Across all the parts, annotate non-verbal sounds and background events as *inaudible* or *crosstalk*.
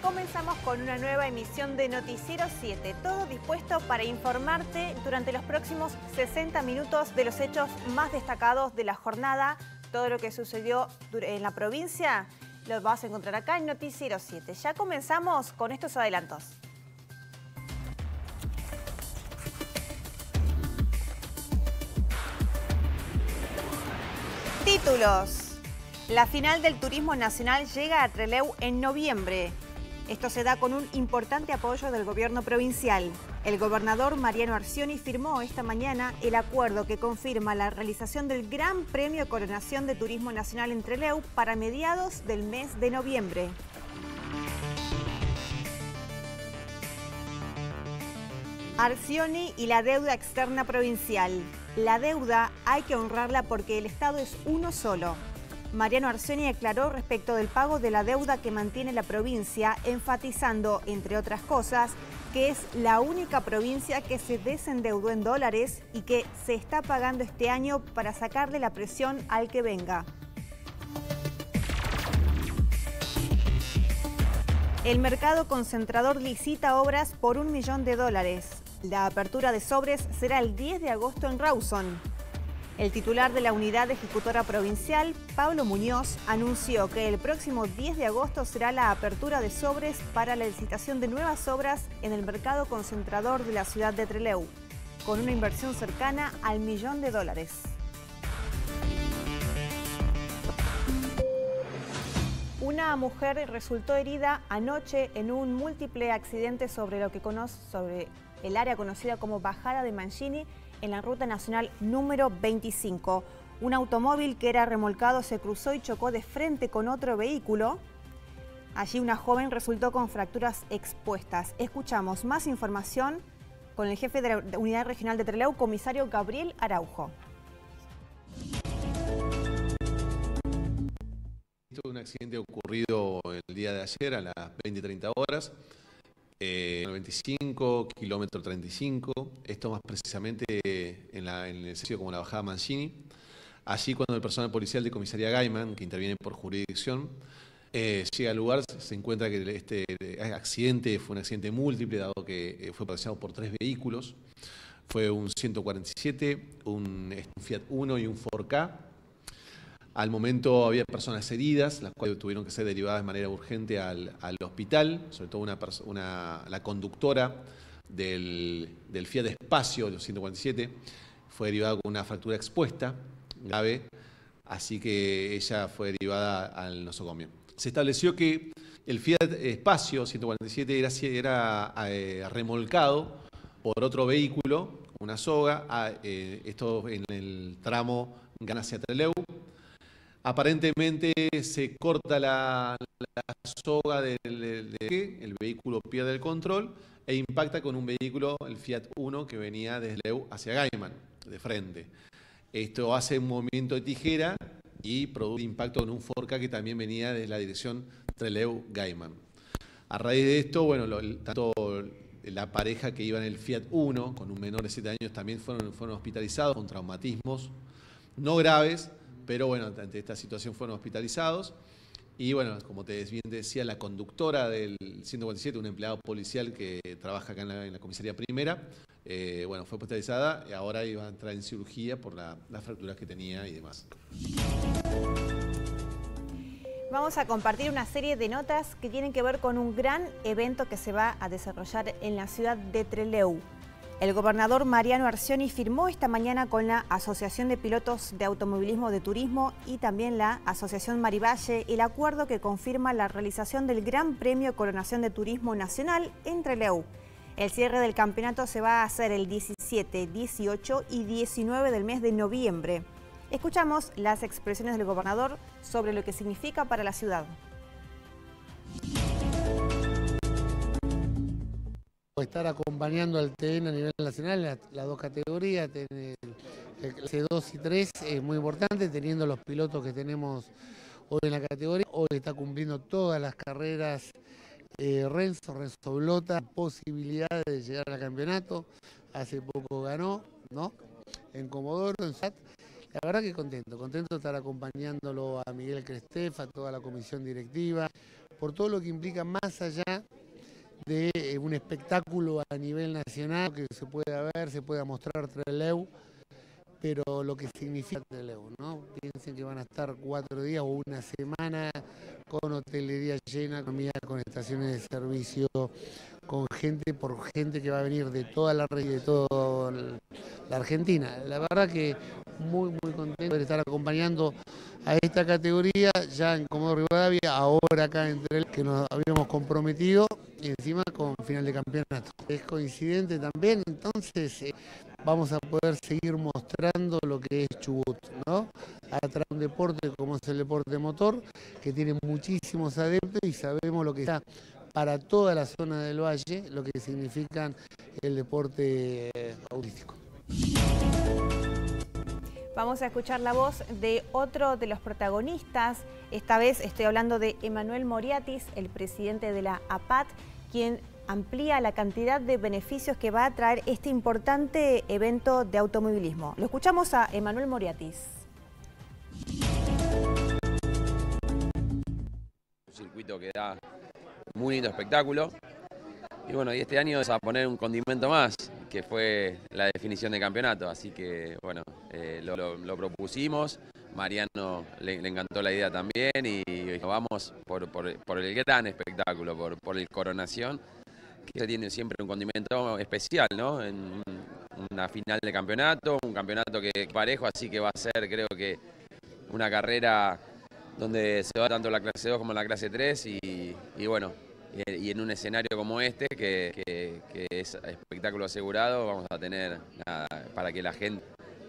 Comenzamos con una nueva emisión de Noticiero 7. Todo dispuesto para informarte durante los próximos 60 minutos de los hechos más destacados de la jornada. Todo lo que sucedió en la provincia lo vas a encontrar acá en Noticiero 7. Ya comenzamos con estos adelantos. Títulos. La final del turismo nacional llega a Treleu en noviembre. Esto se da con un importante apoyo del gobierno provincial. El gobernador Mariano Arcioni firmó esta mañana el acuerdo que confirma la realización del Gran Premio Coronación de Turismo Nacional en Treleu para mediados del mes de noviembre. Arcioni y la deuda externa provincial. La deuda hay que honrarla porque el Estado es uno solo. Mariano Arcioni aclaró respecto del pago de la deuda que mantiene la provincia, enfatizando, entre otras cosas, que es la única provincia que se desendeudó en dólares y que se está pagando este año para sacarle la presión al que venga. El mercado concentrador licita obras por un millón de dólares. La apertura de sobres será el 10 de agosto en Rawson. El titular de la Unidad Ejecutora Provincial, Pablo Muñoz, anunció que el próximo 10 de agosto será la apertura de sobres para la licitación de nuevas obras en el mercado concentrador de la ciudad de Trelew, con una inversión cercana al millón de dólares. Una mujer resultó herida anoche en un múltiple accidente sobre lo que conoce sobre el área conocida como Bajada de Mancini en la ruta nacional número 25. Un automóvil que era remolcado se cruzó y chocó de frente con otro vehículo. Allí una joven resultó con fracturas expuestas. Escuchamos más información con el jefe de la Unidad Regional de Trelew, comisario Gabriel Araujo. Esto es un accidente ocurrido el día de ayer a las 20.30 horas. 95, eh, kilómetro 35, esto más precisamente en, el sitio como la bajada Mancini. Allí cuando el personal policial de comisaría Gaiman, que interviene por jurisdicción, eh, llega al lugar, se encuentra que este accidente fue un accidente múltiple, dado que eh, fue pasado por tres vehículos. Fue un 147, un, un Fiat Uno y un 4K. Al momento había personas heridas, las cuales tuvieron que ser derivadas de manera urgente al, hospital, sobre todo una, la conductora del, Fiat Espacio, los 147, fue derivada con una fractura expuesta grave, así que ella fue derivada al nosocomio. Se estableció que el Fiat Espacio 147 era, era eh, remolcado por otro vehículo, una soga, eh, esto en el tramo Ganacia-Treleu, Aparentemente se corta la, soga del, el vehículo pierde el control e impacta con un vehículo, el Fiat Uno, que venía desde Leu hacia Gaiman, de frente. Esto hace un movimiento de tijera y produce impacto con un Forca que también venía desde la dirección Treleu-Gaiman. A raíz de esto, bueno, tanto la pareja que iba en el Fiat Uno, con un menor de 7 años, también fueron, fueron hospitalizados con traumatismos no graves, pero bueno, ante esta situación fueron hospitalizados. Y bueno, como te bien decía, la conductora del 147, un empleado policial que trabaja acá en la, comisaría primera, eh, bueno, fue hospitalizada y ahora iba a entrar en cirugía por las fracturas que tenía y demás. Vamos a compartir una serie de notas que tienen que ver con un gran evento que se va a desarrollar en la ciudad de Trelew. El gobernador Mariano Arcioni firmó esta mañana con la Asociación de Pilotos de Automovilismo de Turismo y también la Asociación Marivalle el acuerdo que confirma la realización del Gran Premio Coronación de Turismo Nacional entre Leu. El cierre del campeonato se va a hacer el 17, 18 y 19 del mes de noviembre. Escuchamos las expresiones del gobernador sobre lo que significa para la ciudad. Estar acompañando al TN a nivel nacional, las dos categorías, el C2 y 3 es muy importante, teniendo los pilotos que tenemos hoy en la categoría. Hoy está cumpliendo todas las carreras eh, Renzo, Renzo Blota, posibilidad de llegar al campeonato. Hace poco ganó, ¿no? En Comodoro, en SAT. La verdad que contento, contento de estar acompañándolo a Miguel Crestef, a toda la comisión directiva, por todo lo que implica más allá de eh, un espectáculo a nivel nacional que se pueda ver, se pueda mostrar Trelew, pero lo que significa Trelew, ¿no? Piensen que van a estar cuatro días o una semana con hotelería llena, comida con estaciones de servicio, con gente por gente que va a venir de toda la de toda la Argentina. La verdad que muy muy contento de estar acompañando a esta categoría ya en Comodoro Rivadavia, ahora acá entre el que nos habíamos comprometido y encima con final de campeonato. Es coincidente también, entonces eh, vamos a poder seguir mostrando lo que es Chubut, ¿no? A través de un deporte como es el deporte motor, que tiene muchísimos adeptos y sabemos lo que está para toda la zona del valle, lo que significa el deporte eh, aurístico. Vamos a escuchar la voz de otro de los protagonistas. Esta vez estoy hablando de Emanuel Moriatis, el presidente de la APAT, quien amplía la cantidad de beneficios que va a traer este importante evento de automovilismo. Lo escuchamos a Emanuel Moriatis. Un circuito que da muy lindo espectáculo. Y bueno, y este año es a poner un condimento más, que fue la definición de campeonato. Así que bueno, eh, lo, propusimos, Mariano le, encantó la idea también y, vamos por, el gran espectáculo, por, por el coronación, que tiene siempre un condimento especial, ¿no? En una final de campeonato, un campeonato que parejo, así que va a ser creo que una carrera donde se va tanto la clase 2 como la clase 3 y bueno, y en un escenario como este, que, es espectáculo asegurado, vamos a tener para que la gente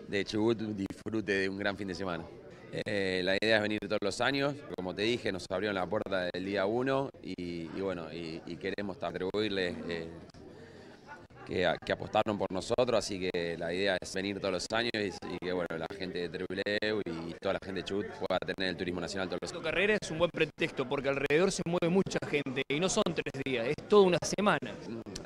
de Chubut disfrute de un gran fin de semana. Eh, la idea es venir todos los años, como te dije, nos abrieron la puerta del día 1 y, bueno, y, queremos atribuirle eh, que, apostaron por nosotros, así que la idea es venir todos los años y, que bueno, la gente de Tribuleu y toda la gente de Chubut pueda tener el turismo nacional todos los años. La carrera es un buen pretexto porque alrededor se mueve mucha gente y no son tres días, es toda una semana.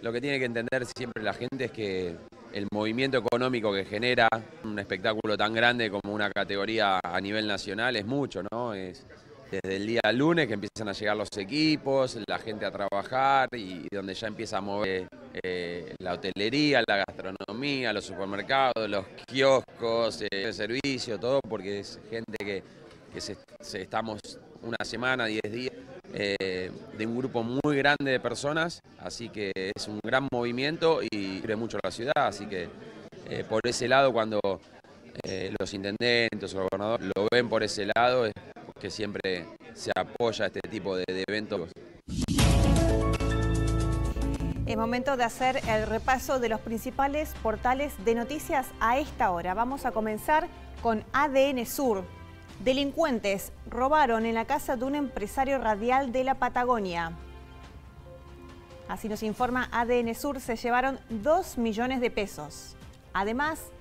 Lo que tiene que entender siempre la gente es que el movimiento económico que genera un espectáculo tan grande como una categoría a nivel nacional es mucho, ¿no? Es, desde el día lunes que empiezan a llegar los equipos, la gente a trabajar y donde ya empieza a mover eh, la hotelería, la gastronomía, los supermercados, los kioscos, eh, el servicio, todo, porque es gente que, estamos una semana, 10 días, eh, de un grupo muy grande de personas, así que es un gran movimiento y cree mucho la ciudad, así que por ese lado cuando los intendentes o gobernadores lo ven por ese lado es que siempre se apoya este tipo de, eventos. Es momento de hacer el repaso de los principales portales de noticias a esta hora. Vamos a comenzar con ADN Sur. Delincuentes robaron en la casa de un empresario radial de la Patagonia. Así nos informa ADN Sur, se llevaron 2 millones de pesos. Además,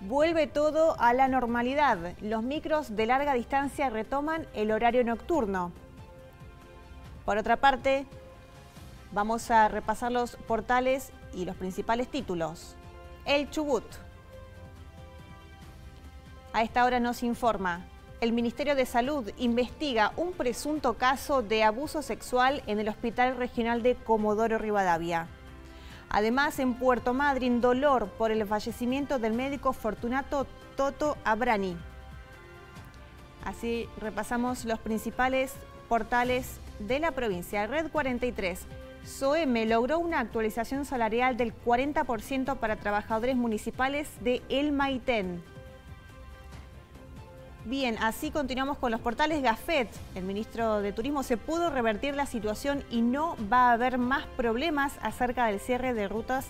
Vuelve todo a la normalidad. Los micros de larga distancia retoman el horario nocturno. Por otra parte, vamos a repasar los portales y los principales títulos. El Chubut. A esta hora nos informa. El Ministerio de Salud investiga un presunto caso de abuso sexual en el Hospital Regional de Comodoro Rivadavia. Además, en Puerto Madryn, dolor por el fallecimiento del médico Fortunato Toto Abrani. Así repasamos los principales portales de la provincia. Red 43. SOEME logró una actualización salarial del 40% para trabajadores municipales de El Maitén. Bien, así continuamos con los portales Gafet. El ministro de Turismo se pudo revertir la situación y no va a haber más problemas acerca del cierre de rutas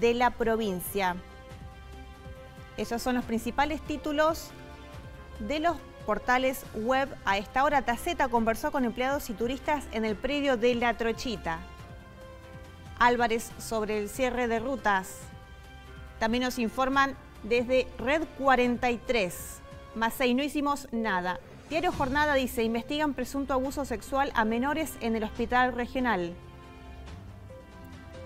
de la provincia. Esos son los principales títulos de los portales web. A esta hora, Taceta conversó con empleados y turistas en el predio de La Trochita. Álvarez sobre el cierre de rutas. También nos informan desde Red 43. Masei, no hicimos nada. Diario Jornada dice, investigan presunto abuso sexual a menores en el hospital regional.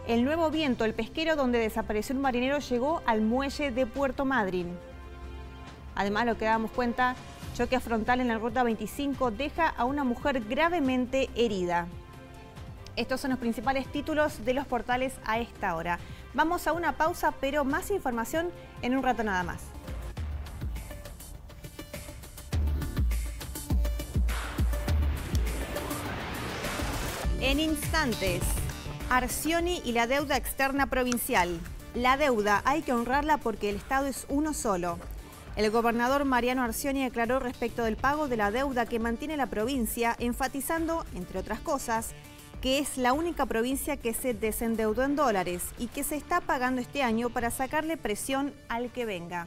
El nuevo viento, el pesquero donde desapareció un marinero, llegó al muelle de Puerto Madryn. Además, lo que damos cuenta, choque frontal en la ruta 25 deja a una mujer gravemente herida. Estos son los principales títulos de los portales a esta hora. Vamos a una pausa, pero más información en un rato nada más. En instantes, Arcioni y la deuda externa provincial. La deuda hay que honrarla porque el Estado es uno solo. El gobernador Mariano Arcioni declaró respecto del pago de la deuda que mantiene la provincia, enfatizando, entre otras cosas, que es la única provincia que se desendeudó en dólares y que se está pagando este año para sacarle presión al que venga.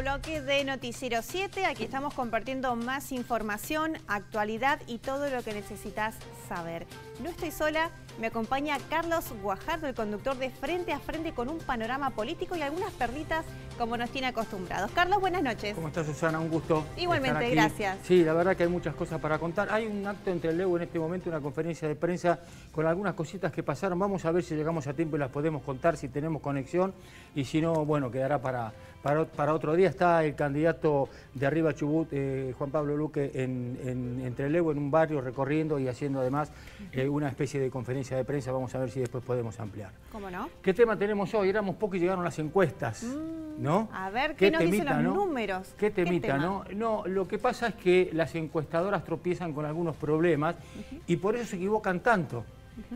Bloque de Noticiero 7. Aquí estamos compartiendo más información, actualidad y todo lo que necesitas saber. No estoy sola, me acompaña Carlos Guajardo, el conductor de Frente a Frente con un panorama político y algunas perditas como nos tiene acostumbrados. Carlos, buenas noches. ¿Cómo estás, Susana? Un gusto. Igualmente, gracias. Sí, la verdad que hay muchas cosas para contar. Hay un acto entre Leo en este momento, una conferencia de prensa con algunas cositas que pasaron. Vamos a ver si llegamos a tiempo y las podemos contar, si tenemos conexión. Y si no, bueno, quedará para, para, otro día. Está el candidato de Arriba Chubut, eh, Juan Pablo Luque, en, en, entre en un barrio, recorriendo y haciendo además eh, una especie de conferencia de prensa. Vamos a ver si después podemos ampliar. ¿Cómo no? ¿Qué tema tenemos hoy? Éramos pocos y llegaron las encuestas. Mm. ¿no? A ver, ¿qué, nos dicen los números? ¿Qué temita, no? No, lo que pasa es que las encuestadoras tropiezan con algunos problemas y por eso se equivocan tanto.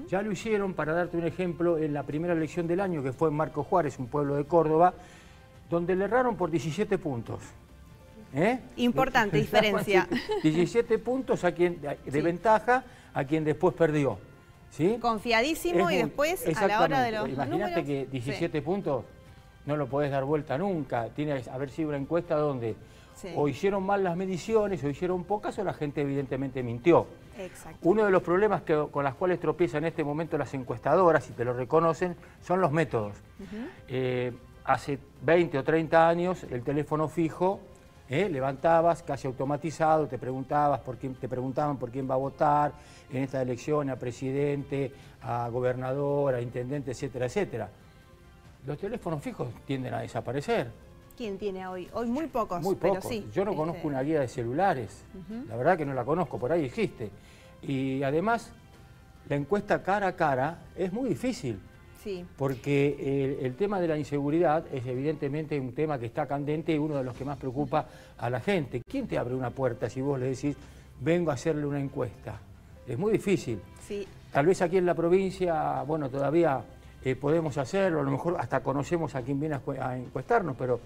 Ya lo hicieron, para darte un ejemplo, en la primera elección del año, que fue en Marco Juárez, un pueblo de Córdoba, donde le erraron por 17 puntos. ¿Eh? Importante *laughs* diferencia. 17 puntos a quien, de ventaja a quien después perdió. ¿sí? Confiadísimo y después a la hora de los Imagínate que 17 puntos no lo podés dar vuelta nunca. Tiene que haber sido una encuesta donde o hicieron mal las mediciones o hicieron pocas o la gente evidentemente mintió. Uno de los problemas con los cuales tropiezan en este momento las encuestadoras, y te lo reconocen, son los métodos. Eh, hace 20 o 30 años el teléfono fijo eh, levantabas casi automatizado, te preguntabas por quién, te preguntaban por quién va a votar en esta elección, a presidente, a gobernador, a intendente, etcétera, etcétera los teléfonos fijos tienden a desaparecer. ¿Quién tiene hoy? Hoy muy pocos, Muy pocos. Yo no este, conozco una guía de celulares. La verdad que no la conozco, por ahí existe. Y además, la encuesta cara a cara es muy difícil. Sí. Porque el, tema de la inseguridad es evidentemente un tema que está candente y uno de los que más preocupa a la gente. ¿Quién te abre una puerta si vos le decís, vengo a hacerle una encuesta? Es muy difícil. Sí. Tal vez aquí en la provincia, bueno, todavía eh, podemos hacerlo, a lo mejor hasta conocemos a quien viene a, encuestarnos, pero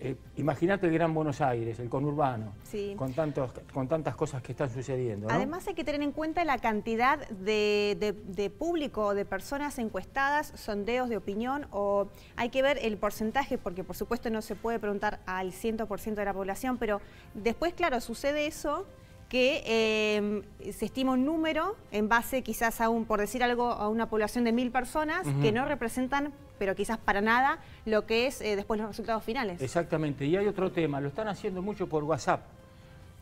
eh, imagínate el Gran Buenos Aires, el conurbano, con, tantos, con tantas cosas que están sucediendo. Además hay que tener en cuenta la cantidad de, de, público, de personas encuestadas, sondeos de opinión, o hay que ver el porcentaje, porque por supuesto no se puede preguntar al 100% de la población, pero después, claro, sucede eso que em, se estima un número en base quizás a un, por decir algo, a una población de mil personas que no representan, pero quizás para nada, lo que es eh, después los resultados finales. Exactamente, y hay otro tema, lo están haciendo mucho por WhatsApp.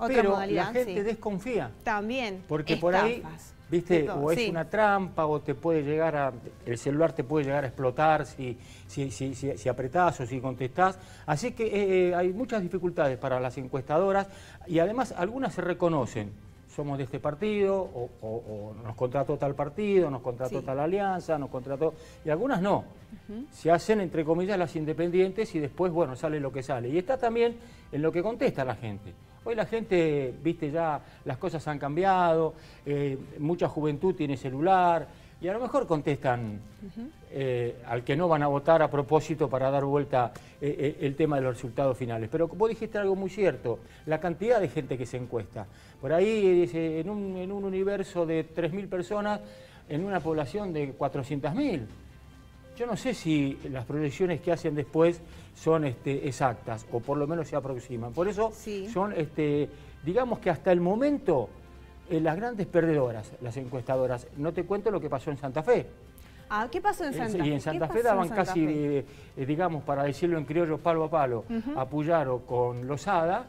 pero la gente desconfía. También. Porque por ahí ¿Viste? o es una trampa o te puede llegar a, el celular te puede llegar a explotar si, si, si, si, apretás o si contestás. Así que eh, eh, hay muchas dificultades para las encuestadoras y además algunas se reconocen. Somos de este partido o, nos contrató tal partido, nos contrató tal alianza, nos contrató... Y algunas no. Se hacen, entre comillas, las independientes y después, bueno, sale lo que sale. Y está también en lo que contesta la gente. Hoy la gente, viste, ya las cosas han cambiado, eh, mucha juventud tiene celular y a lo mejor contestan eh, al que no van a votar a propósito para dar vuelta eh, el tema de los resultados finales. Pero vos dijiste algo muy cierto, la cantidad de gente que se encuesta. Por ahí, en un, en un universo de 3.000 personas, en una población de 400.000 yo no sé si las proyecciones que hacen después son este, exactas o por lo menos se aproximan. Por eso son, este, digamos que hasta el momento, eh, las grandes perdedoras, las encuestadoras. No te cuento lo que pasó en Santa Fe. Ah, ¿qué pasó en Santa Fe? Y en Santa Fe daban casi, eh, digamos, para decirlo en criollo, palo a palo, a Puyaro con Lozada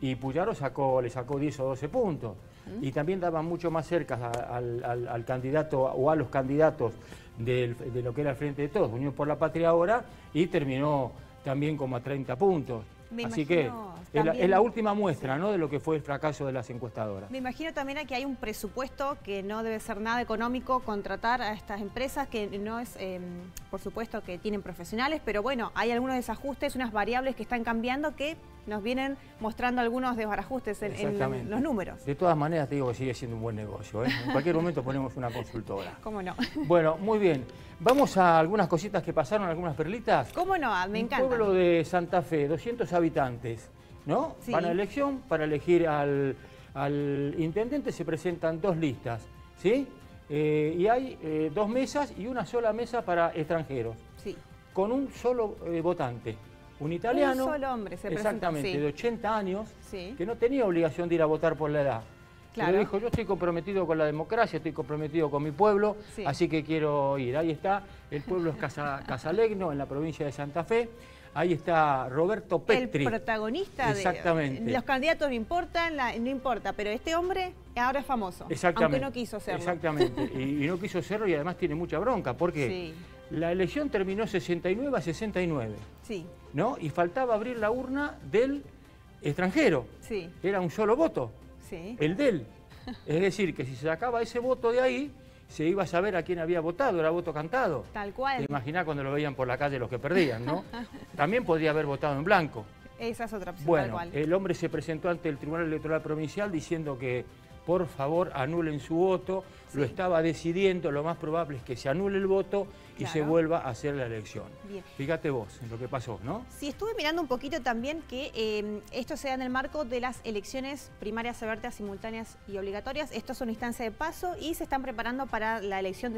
y Puyaro sacó, le sacó 10 o 12 puntos. Y también daban mucho más cerca al candidato o a los candidatos de lo que era el Frente de Todos, Unión por la Patria ahora, y terminó también como a 30 puntos. Así que es la, última muestra ¿no? de lo que fue el fracaso de las encuestadoras. Me imagino también que hay un presupuesto que no debe ser nada económico contratar a estas empresas, que no es, em, por supuesto, que tienen profesionales, pero bueno, hay algunos desajustes, unas variables que están cambiando que nos vienen mostrando algunos desbarajustes en, en, los números. De todas maneras te digo que sigue siendo un buen negocio. ¿eh? En cualquier momento ponemos una consultora. *laughs* ¿Cómo no? *laughs* Bueno, muy bien. Vamos a algunas cositas que pasaron, algunas perlitas. ¿Cómo no? Me encanta. Un pueblo de Santa Fe, 200 habitantes, ¿no? Van a elección para elegir al, intendente, se presentan dos listas, ¿sí? Eh, y hay eh, dos mesas y una sola mesa para extranjeros. Sí. Con un solo votante un italiano. Un solo hombre se Exactamente, de 80 años, que no tenía obligación de ir a votar por la edad. Claro. Pero dijo, yo estoy comprometido con la democracia, estoy comprometido con mi pueblo, así que quiero ir. Ahí está, el pueblo es Casa, *laughs* Casalegno, en la provincia de Santa Fe. Ahí está Roberto Petri. El protagonista Exactamente. de... Los candidatos no importan, no importa, pero este hombre ahora es famoso, Exactamente. aunque no quiso serlo. Exactamente, y, no quiso serlo y además tiene mucha bronca, porque la elección terminó 69 a 69. Sí. ¿No? Y faltaba abrir la urna del extranjero. Sí. Era un solo voto. Sí. El del. Es decir, que si se sacaba ese voto de ahí, se iba a saber a quién había votado, era voto cantado. Tal cual. Te imaginás cuando lo veían por la calle los que perdían, ¿no? *laughs* También podría haber votado en blanco. Esa es otra opción. Bueno, el hombre se presentó ante el Tribunal Electoral Provincial diciendo que por favor anulen su voto, lo estaba decidiendo, lo más probable es que se anule el voto y se vuelva a hacer la elección. Fíjate vos en lo que pasó, ¿no? Sí, estuve mirando un poquito también que em, esto se da en el marco de las elecciones primarias abiertas, simultáneas y obligatorias. Esto es una instancia de paso y se están preparando para la elección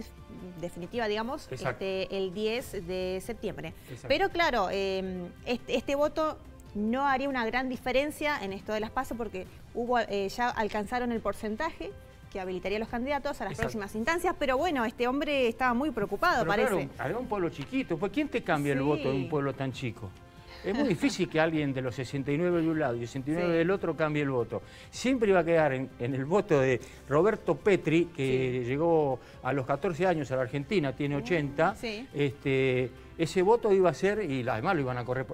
definitiva, digamos, este, el 10 de septiembre. Pero claro, em, este, este voto no haría una gran diferencia en esto de las pasos porque hubo, eh, ya alcanzaron el porcentaje que habilitaría a los candidatos a las próximas instancias, pero bueno, este hombre estaba muy preocupado, parece. Claro, un pueblo chiquito, pues ¿quién te cambia el voto de un pueblo tan chico? Es muy difícil que alguien de los 69 de un lado y 69 del otro cambie el voto. Siempre iba a quedar en, el voto de Roberto Petri, que llegó a los 14 años a la Argentina, tiene 80. Este, ese voto iba a ser, y además lo iban a correr,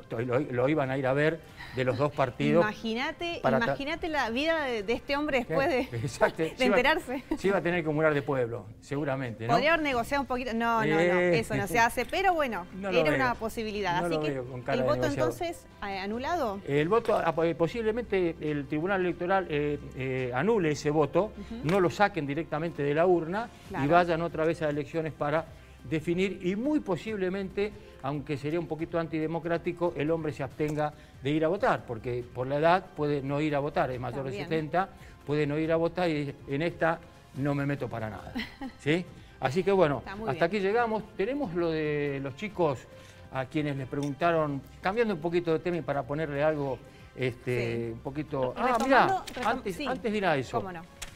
lo, iban a ir a ver de los dos partidos. Imagínate, imagínate la vida de, este hombre después de, *laughs* enterarse. Se iba a tener que murar de pueblo, seguramente. ¿no? Podría haber negociado un poquito. No, no, no, eso no se hace, pero bueno, *laughs* era una posibilidad. Así que el voto entonces eh, anulado. El voto, ah, posiblemente el Tribunal Electoral eh, eh, anule ese voto, no lo saquen directamente de la urna y vayan otra vez a elecciones para definir y muy posiblemente, aunque sería un poquito antidemocrático, el hombre se abstenga de ir a votar, porque por la edad puede no ir a votar, es mayor de 70, puede no ir a votar y en esta no me meto para nada. *laughs* ¿sí? Así que bueno, hasta aquí llegamos. Tenemos lo de los chicos a quienes les preguntaron, cambiando un poquito de tema para ponerle algo este, un poquito... Ah, mira, antes, antes de ir a eso.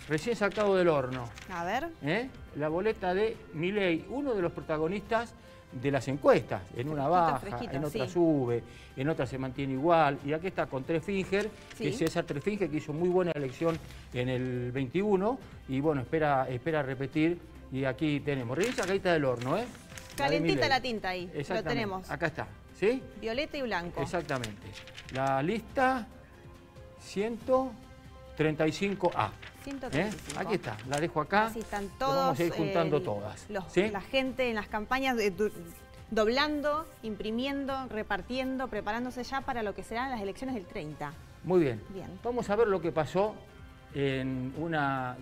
Recién sacado del horno. A ver. ¿Eh? La boleta de Milei, uno de los protagonistas de las encuestas. En una baja, en otra sube, en otra se mantiene igual. Y aquí está con Trefinger, que es César Trefinger, que hizo muy buena elección en el 21. Y bueno, espera, espera repetir. Y aquí tenemos. Revisa está del horno, ¿eh? Calentita la, tinta ahí. Lo tenemos. Acá está. ¿Sí? Violeta y blanco. Exactamente. La lista 135A. ¿Eh? Aquí está, la dejo acá. Así están todos. Vamos a ir juntando todas. La gente en las campañas doblando, imprimiendo, repartiendo, preparándose ya para lo que serán las elecciones del 30. Muy bien. bien. Vamos a ver lo que pasó en una...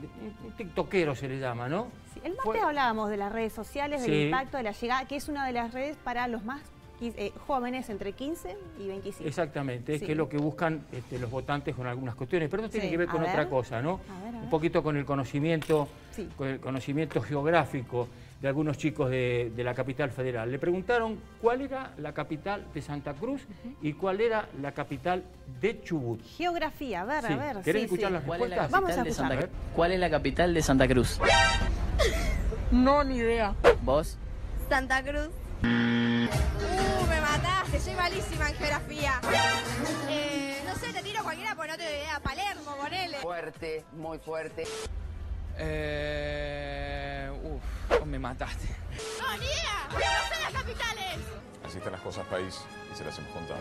un tiktokero se le llama, ¿no? Sí, el martes hablábamos de las redes sociales, del impacto de la llegada, que es una de las redes para los más eh, jóvenes entre 15 y 25. Exactamente, es que es lo que buscan este, los votantes con algunas cuestiones, pero esto tiene que ver con otra cosa, ¿no? Un poquito con el conocimiento, con el conocimiento geográfico de algunos chicos de, la capital federal. Le preguntaron cuál era la capital de Santa Cruz y cuál era la capital de Chubut. Geografía, a ver, a ver. ¿Querés escuchar las respuestas? Vamos a escuchar. ¿Cuál es la capital de Santa Cruz? No, ni idea. ¿Vos? Santa Cruz. Uh, me mataste, soy malísima en geografía. Eh, no sé, te tiro cualquiera porque no te doy idea. Palermo, ponele. Fuerte, muy fuerte. Eh, uf, me mataste. No, ni idea. No sé las capitales. Así están las cosas, país, y se las hemos contado.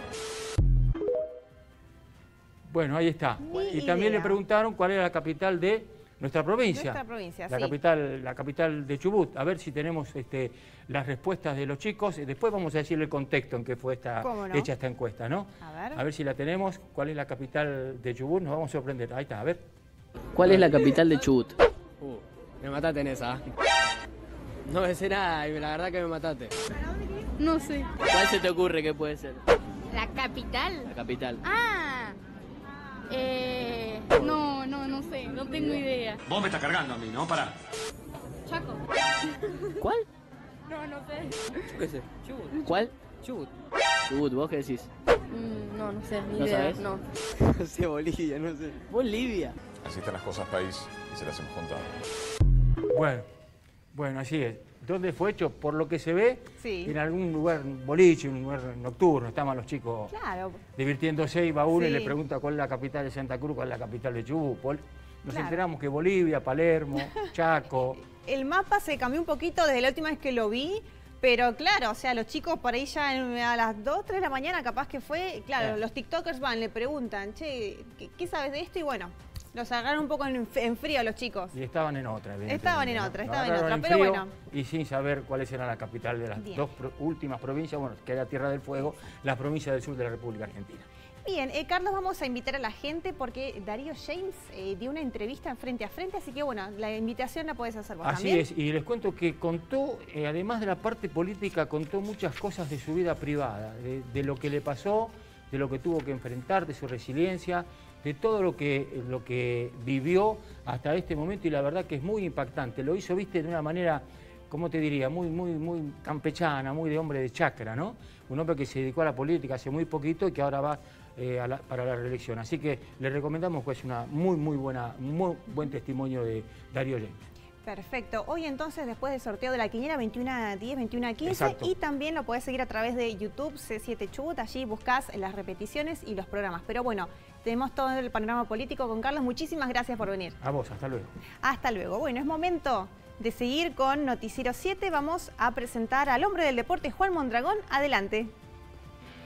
Bueno, ahí está. y también le preguntaron cuál era la capital de nuestra provincia. Nuestra provincia, la Capital, la capital de Chubut. A ver si tenemos este, las respuestas de los chicos. Después vamos a decirle el contexto en que fue esta, hecha esta encuesta, ¿no? A ver. A ver si la tenemos. ¿Cuál es la capital de Chubut? Nos vamos a sorprender. Ahí está, a ver. ¿Cuál es la capital de Chubut? Uh, me mataste en esa. No me sé nada y la verdad que me mataste. No sé. ¿Cuál se te ocurre que puede ser? ¿La capital? La capital. Ah. Eh, no, no, no sé, no tengo idea. Vos me estás cargando a mí, ¿no? Para. Chaco. ¿Cuál? No, no sé. ¿Qué sé? Chubut. ¿Cuál? Chubut. Chubut, ¿vos qué decís? Mm, no, no sé, ni ¿No idea. No. *laughs* No sé, Bolivia, no sé. Bolivia. Así están las cosas país y se las hemos contado. Bueno, bueno, así es. ¿Dónde fue hecho? Por lo que se ve, Sí. en algún lugar, boliche, un lugar nocturno, estaban los chicos Claro. divirtiéndose y va uno y le pregunta cuál es la capital de Santa Cruz, cuál es la capital de Chubut. Pol- Nos Claro. enteramos que Bolivia, Palermo, *laughs* Chaco, El mapa se cambió un poquito desde la última vez que lo vi, pero claro, o sea, los chicos por ahí ya a las 2, 3 de la mañana capaz que fue, claro, los TikTokers van, le preguntan, che, ¿qué, qué sabes de esto? Y bueno, los agarraron un poco en, en frío los chicos. y estaban en otra. Estaban en otra, estaban en otra, pero bueno. Y sin saber cuáles eran la capital de las Bien. dos pro- últimas provincias, bueno, que era Tierra del Fuego, las provincias del sur de la República Argentina. Bien, eh, Carlos, vamos a invitar a la gente porque Darío James eh, dio una entrevista en frente a frente, así que bueno, la invitación la puedes hacer vos Así también. es, y les cuento que contó, eh, además de la parte política, contó muchas cosas de su vida privada, de, de lo que le pasó, de lo que tuvo que enfrentar, de su resiliencia, de todo lo que, lo que vivió hasta este momento y la verdad que es muy impactante. Lo hizo, viste, de una manera, ¿cómo te diría? Muy, muy, muy campechana, muy de hombre de chacra, ¿no? Un hombre que se dedicó a la política hace muy poquito y que ahora va eh, a la- para la reelección. Así que le recomendamos que es una muy, muy buena, muy buen testimonio de Darío James. Perfecto. Hoy entonces, después del sorteo de la quiniela 21 a 10, 21 a 15, Exacto. y también lo podés seguir a través de YouTube C7 Chubut, allí buscas las repeticiones y los programas. Pero bueno, tenemos todo el panorama político con Carlos. Muchísimas gracias por venir. A vos, hasta luego. Hasta luego. Bueno, es momento de seguir con Noticiero 7. Vamos a presentar al hombre del deporte, Juan Mondragón. Adelante.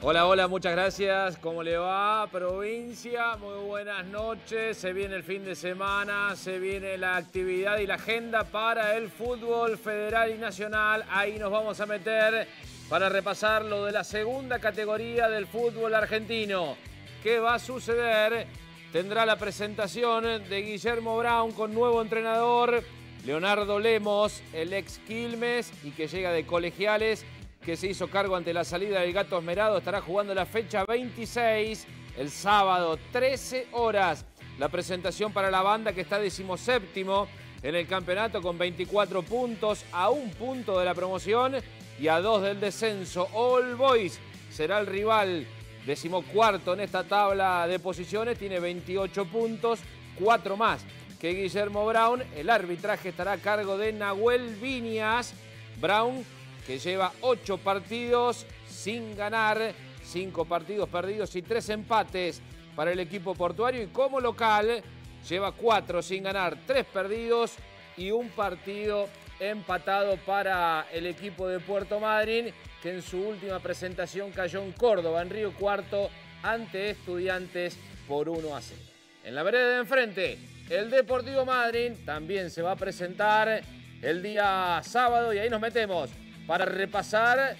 Hola, hola, muchas gracias. ¿Cómo le va, provincia? Muy buenas noches. Se viene el fin de semana, se viene la actividad y la agenda para el fútbol federal y nacional. Ahí nos vamos a meter para repasar lo de la segunda categoría del fútbol argentino. ¿Qué va a suceder? Tendrá la presentación de Guillermo Brown con nuevo entrenador, Leonardo Lemos, el ex Quilmes y que llega de colegiales que se hizo cargo ante la salida del Gato Esmerado, estará jugando la fecha 26, el sábado, 13 horas. La presentación para la banda que está decimoséptimo en el campeonato con 24 puntos, a un punto de la promoción y a dos del descenso. All Boys será el rival decimocuarto en esta tabla de posiciones, tiene 28 puntos, cuatro más que Guillermo Brown. El arbitraje estará a cargo de Nahuel Viñas. Brown que lleva ocho partidos sin ganar, cinco partidos perdidos y tres empates para el equipo portuario y como local lleva cuatro sin ganar, tres perdidos y un partido empatado para el equipo de Puerto Madryn que en su última presentación cayó en Córdoba, en Río Cuarto, ante estudiantes por 1 a 0. En la vereda de enfrente, el Deportivo Madryn también se va a presentar el día sábado y ahí nos metemos para repasar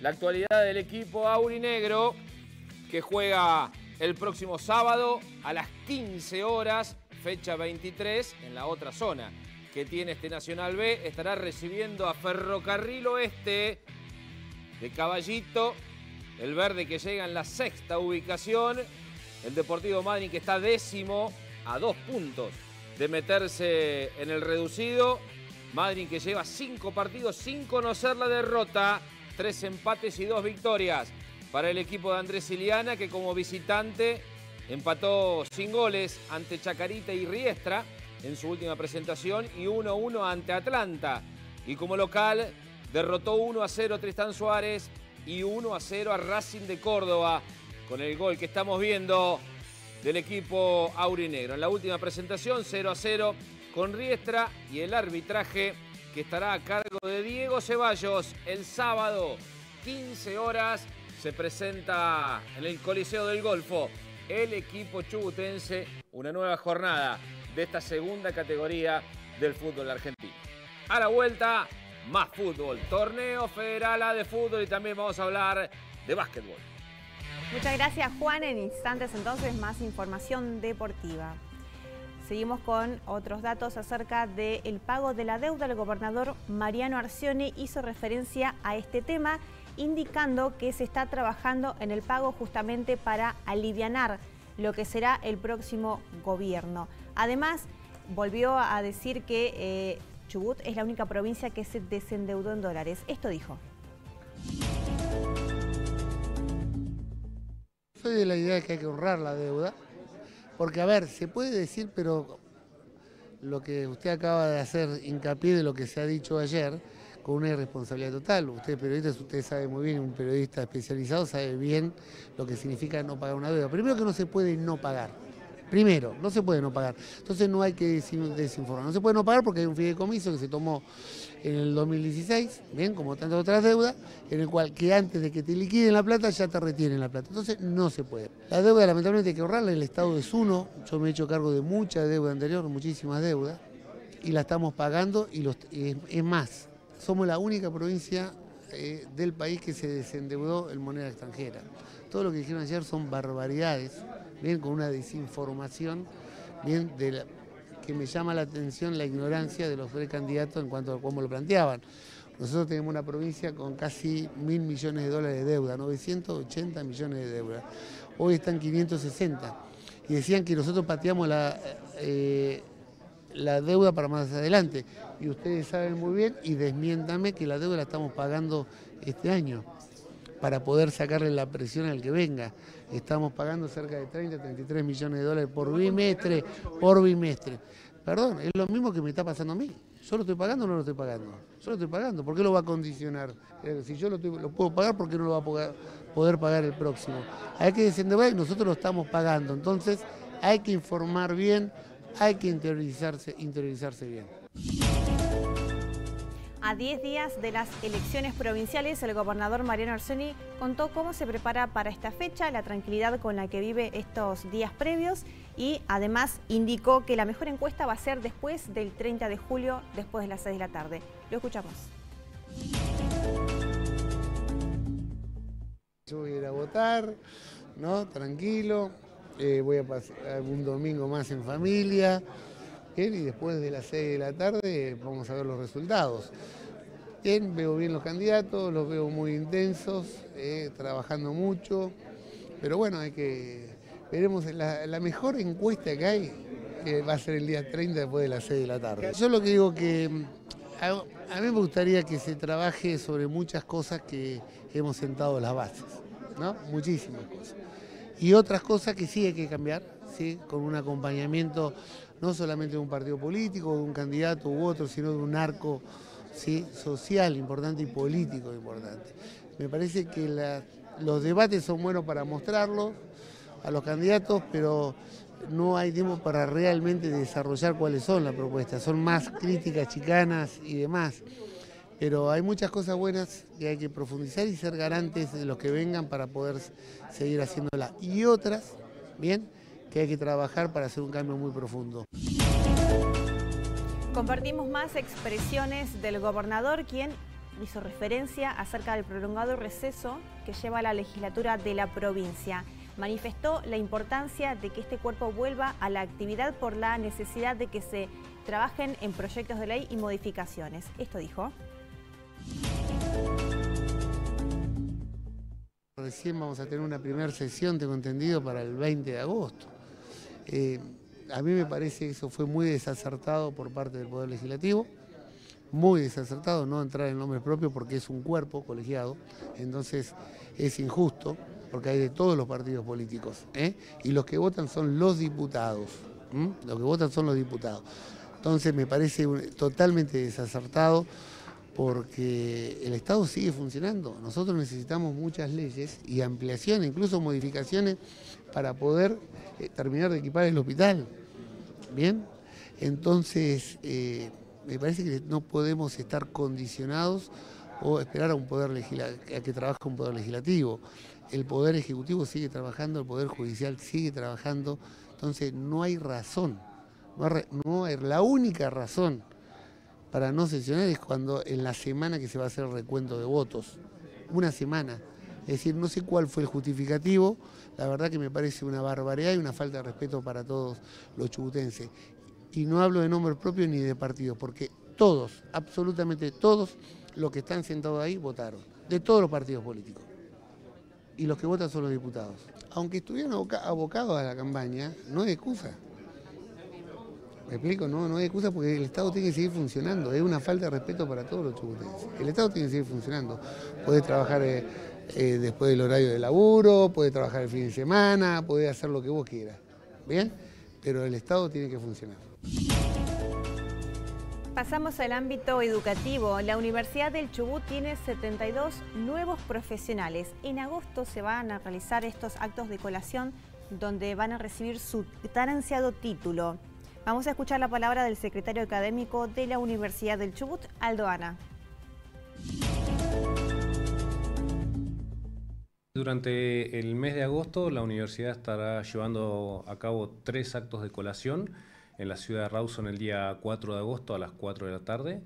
la actualidad del equipo aurinegro que juega el próximo sábado a las 15 horas, fecha 23, en la otra zona que tiene este Nacional B. Estará recibiendo a Ferrocarril Oeste de Caballito, el verde que llega en la sexta ubicación, el Deportivo Madrid que está décimo a dos puntos de meterse en el reducido. Madrid que lleva cinco partidos sin conocer la derrota, tres empates y dos victorias para el equipo de Andrés Iliana que como visitante empató sin goles ante Chacarita y Riestra en su última presentación y 1-1 ante Atlanta. Y como local derrotó 1 a 0 a Tristán Suárez y 1 a 0 a Racing de Córdoba con el gol que estamos viendo del equipo aurinegro. En la última presentación 0 a 0 con Riestra y el arbitraje que estará a cargo de Diego Ceballos el sábado 15 horas se presenta en el Coliseo del Golfo el equipo chubutense una nueva jornada de esta segunda categoría del fútbol argentino. A la vuelta, más fútbol, torneo federal de fútbol y también vamos a hablar de básquetbol. Muchas gracias Juan. En instantes entonces más información deportiva. Seguimos con otros datos acerca del pago de la deuda. El gobernador Mariano Arcioni hizo referencia a este tema, indicando que se está trabajando en el pago justamente para alivianar lo que será el próximo gobierno. Además, volvió a decir que eh, Chubut es la única provincia que se desendeudó en dólares. Esto dijo. soy de la idea de que hay que honrar la deuda, porque a ver, se puede decir, pero lo que usted acaba de hacer hincapié de lo que se ha dicho ayer, con una irresponsabilidad total. Usted periodista, usted sabe muy bien, un periodista especializado sabe bien lo que significa no pagar una deuda. Primero que no se puede no pagar. Primero, no se puede no pagar. Entonces no hay que desinformar. No se puede no pagar porque hay un fideicomiso que se tomó en el 2016, bien, como tantas otras deudas, en el cual que antes de que te liquiden la plata ya te retienen la plata. Entonces no se puede. La deuda lamentablemente hay que ahorrarla, el Estado es uno, yo me he hecho cargo de mucha deuda anterior, muchísimas deudas, y la estamos pagando y, los, es más, somos la única provincia eh, del país que se desendeudó en moneda extranjera. Todo lo que dijeron ayer son barbaridades, bien con una desinformación, bien de que me llama la atención la ignorancia de los precandidatos en cuanto a cómo lo planteaban. Nosotros tenemos una provincia con casi mil millones de dólares de deuda, 980 millones de deuda. Hoy están 560. Y decían que nosotros pateamos la, eh, la deuda para más adelante. Y ustedes saben muy bien, y desmiéntame que la deuda la estamos pagando este año para poder sacarle la presión al que venga. Estamos pagando cerca de 30, 33 millones de dólares por bimestre, por bimestre. Perdón, es lo mismo que me está pasando a mí. ¿Yo lo estoy pagando o no lo estoy pagando? Yo lo estoy pagando. ¿Por qué lo va a condicionar? Eh, si yo lo, puedo pagar, ¿por qué no lo va a poder, pagar el próximo? Hay que desendeudar y nosotros lo estamos pagando. Entonces hay que informar bien, hay que interiorizarse, interiorizarse bien. A 10 días de las elecciones provinciales, el gobernador Mariano Arseni contó cómo se prepara para esta fecha, la tranquilidad con la que vive estos días previos y además indicó que la mejor encuesta va a ser después del 30 de julio, después de las 6 de la tarde. Lo escuchamos. Yo voy a ir a votar, ¿no? Tranquilo, eh, voy a pasar un domingo más en familia y después de las 6 de la tarde vamos a ver los resultados. Bien, veo bien los candidatos, los veo muy intensos, eh, trabajando mucho, pero bueno, hay que veremos la, mejor encuesta que hay, que va a ser el día 30 después de las 6 de la tarde. Yo lo que digo que mm, a, mí me gustaría que se trabaje sobre muchas cosas que hemos sentado las bases, ¿no? Muchísimas cosas y otras cosas que sí hay que cambiar, ¿sí? con un acompañamiento no solamente de un partido político, de un candidato u otro, sino de un arco ¿sí? social importante y político importante. Me parece que los debates son buenos para mostrarlos a los candidatos, pero no hay tiempo para realmente desarrollar cuáles son las propuestas. Son más críticas chicanas y demás pero hay muchas cosas buenas que hay que profundizar y ser garantes de los que vengan para poder seguir haciéndola. Y otras, bien, que hay que trabajar para hacer un cambio muy profundo. Compartimos más expresiones del gobernador, quien hizo referencia acerca del prolongado receso que lleva la legislatura de la provincia. Manifestó la importancia de que este cuerpo vuelva a la actividad por la necesidad de que se trabajen en proyectos de ley y modificaciones. Esto dijo. Recién vamos a tener una primera sesión, tengo entendido, para el 20 de agosto. Eh, a mí me parece que eso fue muy desacertado por parte del Poder Legislativo, muy desacertado no entrar en nombre propio porque es un cuerpo colegiado, entonces es injusto porque hay de todos los partidos políticos ¿eh? y los que votan son los diputados, los que votan son los diputados. Entonces me parece totalmente desacertado porque el Estado sigue funcionando. Nosotros necesitamos muchas leyes y ampliaciones, incluso modificaciones, para poder eh, terminar de equipar el hospital. ¿Bien? Entonces, eh, me parece que no podemos estar condicionados o esperar a un poder a que trabaje un poder legislativo. El poder ejecutivo sigue trabajando, el poder judicial sigue trabajando, entonces no hay razón, no hay, la única razón para no sesionar es cuando en la semana que se va a hacer el recuento de votos. Una semana. Es decir, no sé cuál fue el justificativo, la verdad que me parece una barbaridad y una falta de respeto para todos los chubutenses. Y no hablo de nombre propio ni de partido, porque todos, absolutamente todos los que están sentados ahí votaron, de todos los partidos políticos. Y los que votan son los diputados. Aunque estuvieran abocados a la campaña, no hay excusa. ¿Me explico? No, no hay excusa porque el Estado tiene que seguir funcionando. Es una falta de respeto para todos los chubutenses. El Estado tiene que seguir funcionando. Puede trabajar eh, eh, después del horario de laburo, puede trabajar el fin de semana, puede hacer lo que vos quieras. ¿Bien? Pero el Estado tiene que funcionar. Pasamos al ámbito educativo. La Universidad del Chubut tiene 72 nuevos profesionales. En agosto se van a realizar estos actos de colación donde van a recibir su tan ansiado título. Vamos a escuchar la palabra del secretario académico de la Universidad del Chubut, Aldo Ana. Durante el mes de agosto la universidad estará llevando a cabo tres actos de colación en la ciudad de Rawson el día 4 de agosto a las 4 de la tarde,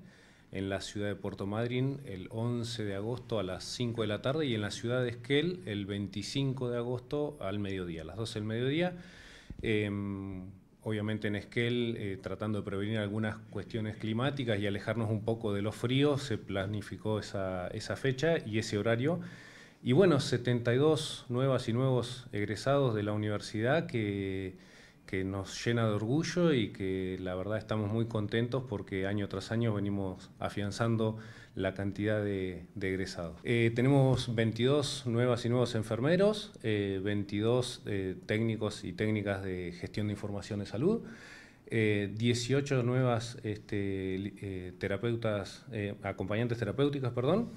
en la ciudad de Puerto Madryn el 11 de agosto a las 5 de la tarde y en la ciudad de Esquel el 25 de agosto al mediodía, a las 12 del mediodía. Em, obviamente en Esquel, eh, tratando de prevenir algunas cuestiones climáticas y alejarnos un poco de los fríos, se planificó esa, esa fecha y ese horario. Y bueno, 72 nuevas y nuevos egresados de la universidad que, que, nos llena de orgullo y que la verdad estamos muy contentos porque año tras año venimos afianzando la cantidad de, egresados. Eh, tenemos 22 nuevas y nuevos enfermeros, 22 eh, eh, técnicos y técnicas de gestión de información de salud, 18 nuevas este, terapeutas, acompañantes terapéuticas, perdón,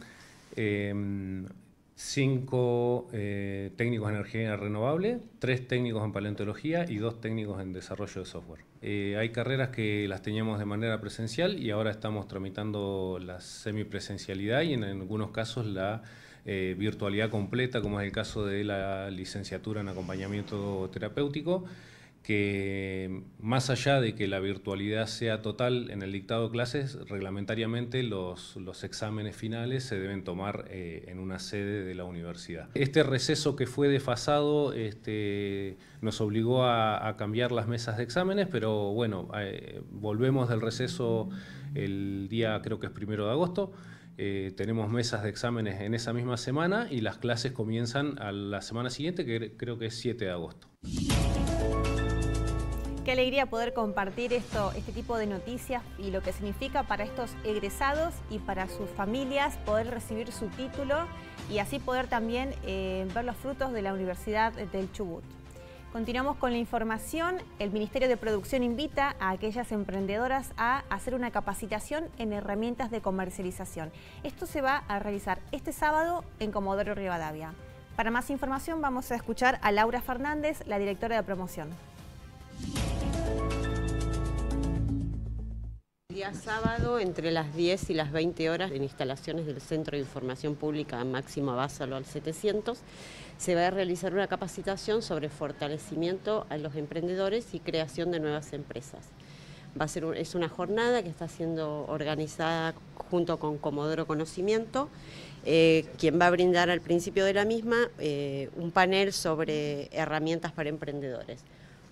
cinco eh, técnicos en energía renovable, tres técnicos en paleontología y dos técnicos en desarrollo de software. Eh, hay carreras que las teníamos de manera presencial y ahora estamos tramitando la semipresencialidad y en algunos casos la eh, virtualidad completa, como es el caso de la licenciatura en acompañamiento terapéutico que más allá de que la virtualidad sea total en el dictado de clases, reglamentariamente los, exámenes finales se deben tomar eh, en una sede de la universidad. Este receso que fue desfasado este, nos obligó a, cambiar las mesas de exámenes, pero bueno, eh, volvemos del receso el día creo que es primero de agosto. Eh, tenemos mesas de exámenes en esa misma semana y las clases comienzan a la semana siguiente, que creo que es 7 de agosto. Qué alegría poder compartir esto, este tipo de noticias y lo que significa para estos egresados y para sus familias poder recibir su título y así poder también eh, ver los frutos de la Universidad del Chubut. Continuamos con la información. El Ministerio de Producción invita a aquellas emprendedoras a hacer una capacitación en herramientas de comercialización. Esto se va a realizar este sábado en Comodoro Rivadavia. Para más información vamos a escuchar a Laura Fernández, la directora de promoción. Día sábado, entre las 10 y las 20 horas, en instalaciones del Centro de Información Pública Máximo Abásalo al 700, se va a realizar una capacitación sobre fortalecimiento a los emprendedores y creación de nuevas empresas. Va a ser, es una jornada que está siendo organizada junto con Comodoro Conocimiento, eh, quien va a brindar al principio de la misma eh, un panel sobre herramientas para emprendedores.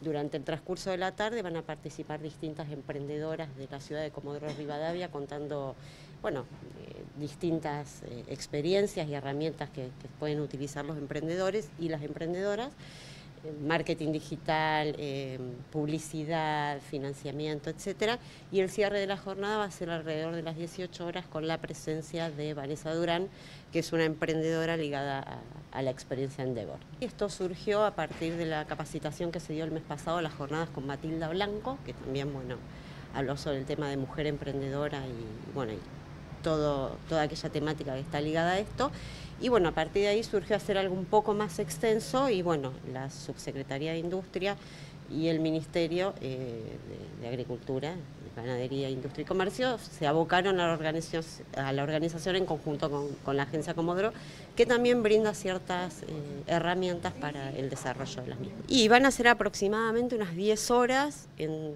Durante el transcurso de la tarde van a participar distintas emprendedoras de la ciudad de Comodoro Rivadavia contando bueno, eh, distintas eh, experiencias y herramientas que, pueden utilizar los emprendedores y las emprendedoras marketing digital, eh, publicidad, financiamiento, etcétera. Y el cierre de la jornada va a ser alrededor de las 18 horas con la presencia de Vanessa Durán, que es una emprendedora ligada a, la experiencia Endeavor. Esto surgió a partir de la capacitación que se dio el mes pasado, las jornadas con Matilda Blanco, que también, bueno, habló sobre el tema de mujer emprendedora y, bueno, toda aquella temática que está ligada a esto. Y bueno, a partir de ahí surgió hacer algo un poco más extenso y bueno, la Subsecretaría de Industria y el Ministerio eh, de, Agricultura, Ganadería, Industria y Comercio se abocaron a la organización, en conjunto con, la agencia Comodoro, que también brinda ciertas eh, herramientas para el desarrollo de las mismas. Y van a ser aproximadamente unas 10 horas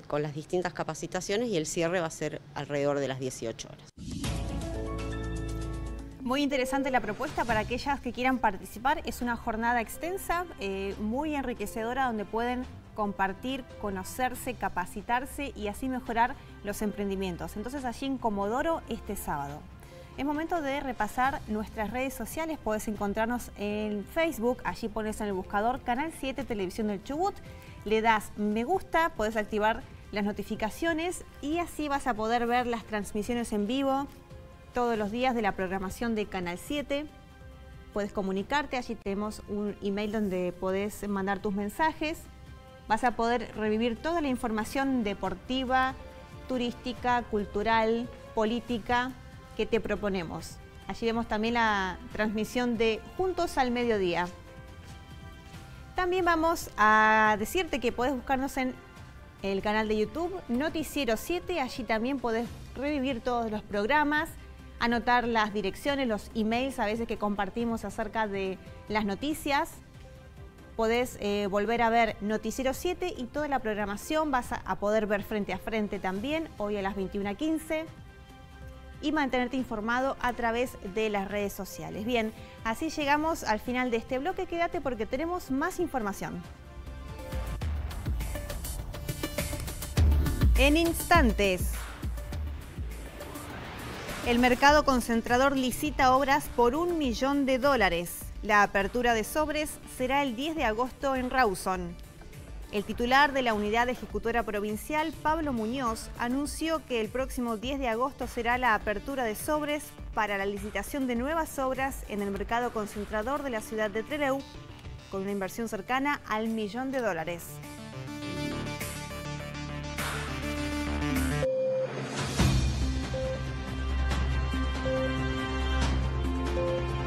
con las distintas capacitaciones y el cierre va a ser alrededor de las 18 horas. Muy interesante la propuesta para aquellas que quieran participar. Es una jornada extensa, eh, muy enriquecedora, donde pueden compartir, conocerse, capacitarse y así mejorar los emprendimientos. Entonces allí en Comodoro este sábado. Es momento de repasar nuestras redes sociales. Puedes encontrarnos en Facebook, allí pones en el buscador Canal 7 Televisión del Chubut. Le das me gusta, puedes activar las notificaciones y así vas a poder ver las transmisiones en vivo, todos los días de la programación de Canal 7. puedes comunicarte, allí tenemos un email donde podés mandar tus mensajes. Vas a poder revivir toda la información deportiva, turística, cultural, política que te proponemos. Allí vemos también la transmisión de Juntos al Mediodía. También vamos a decirte que podés buscarnos en el canal de YouTube Noticiero 7, allí también podés revivir todos los programas, anotar las direcciones, los emails a veces que compartimos acerca de las noticias. Podés eh, volver a ver Noticiero 7 y toda la programación vas a, a poder ver frente a frente también, hoy a las 21.15 y mantenerte informado a través de las redes sociales. Bien, así llegamos al final de este bloque. Quédate porque tenemos más información. En instantes, el mercado concentrador licita obras por un millón de dólares. La apertura de sobres será el 10 de agosto en Rawson. El titular de la Unidad Ejecutora Provincial, Pablo Muñoz, anunció que el próximo 10 de agosto será la apertura de sobres para la licitación de nuevas obras en el mercado concentrador de la ciudad de Trelew, con una inversión cercana al millón de dólares. Bye.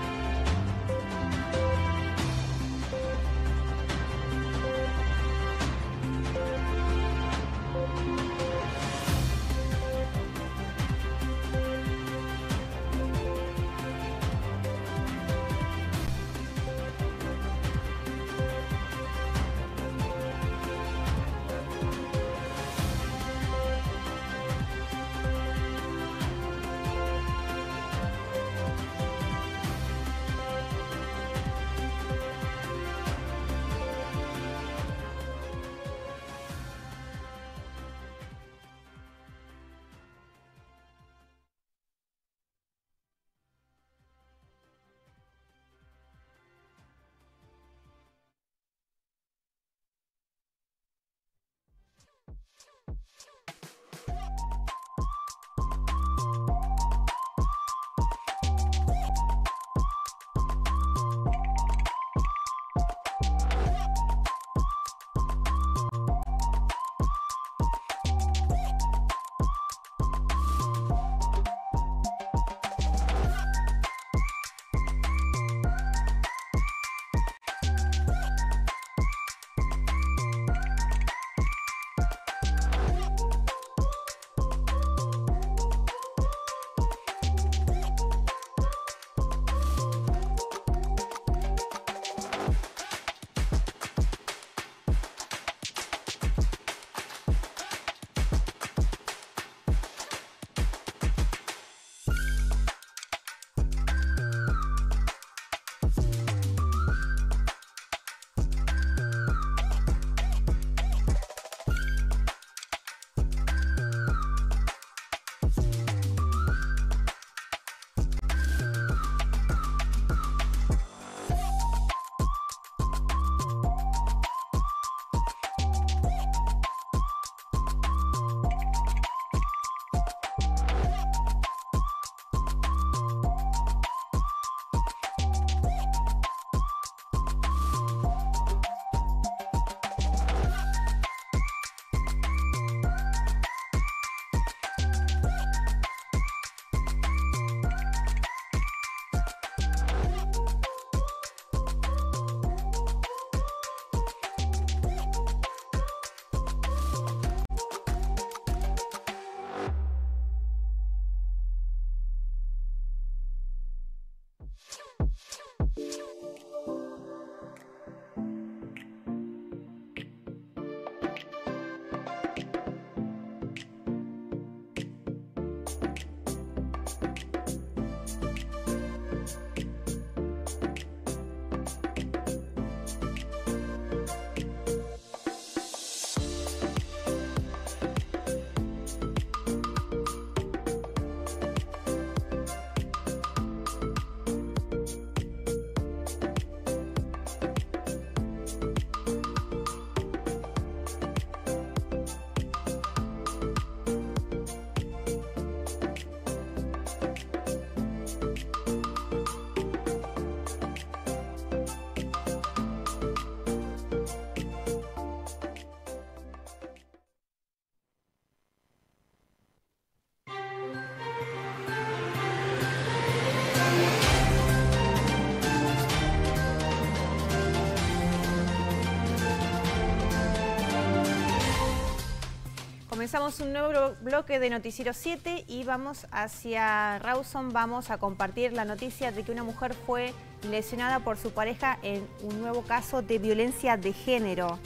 Comenzamos un nuevo bloque de Noticiero 7 y vamos hacia Rawson. Vamos a compartir la noticia de que una mujer fue lesionada por su pareja en un nuevo caso de violencia de género.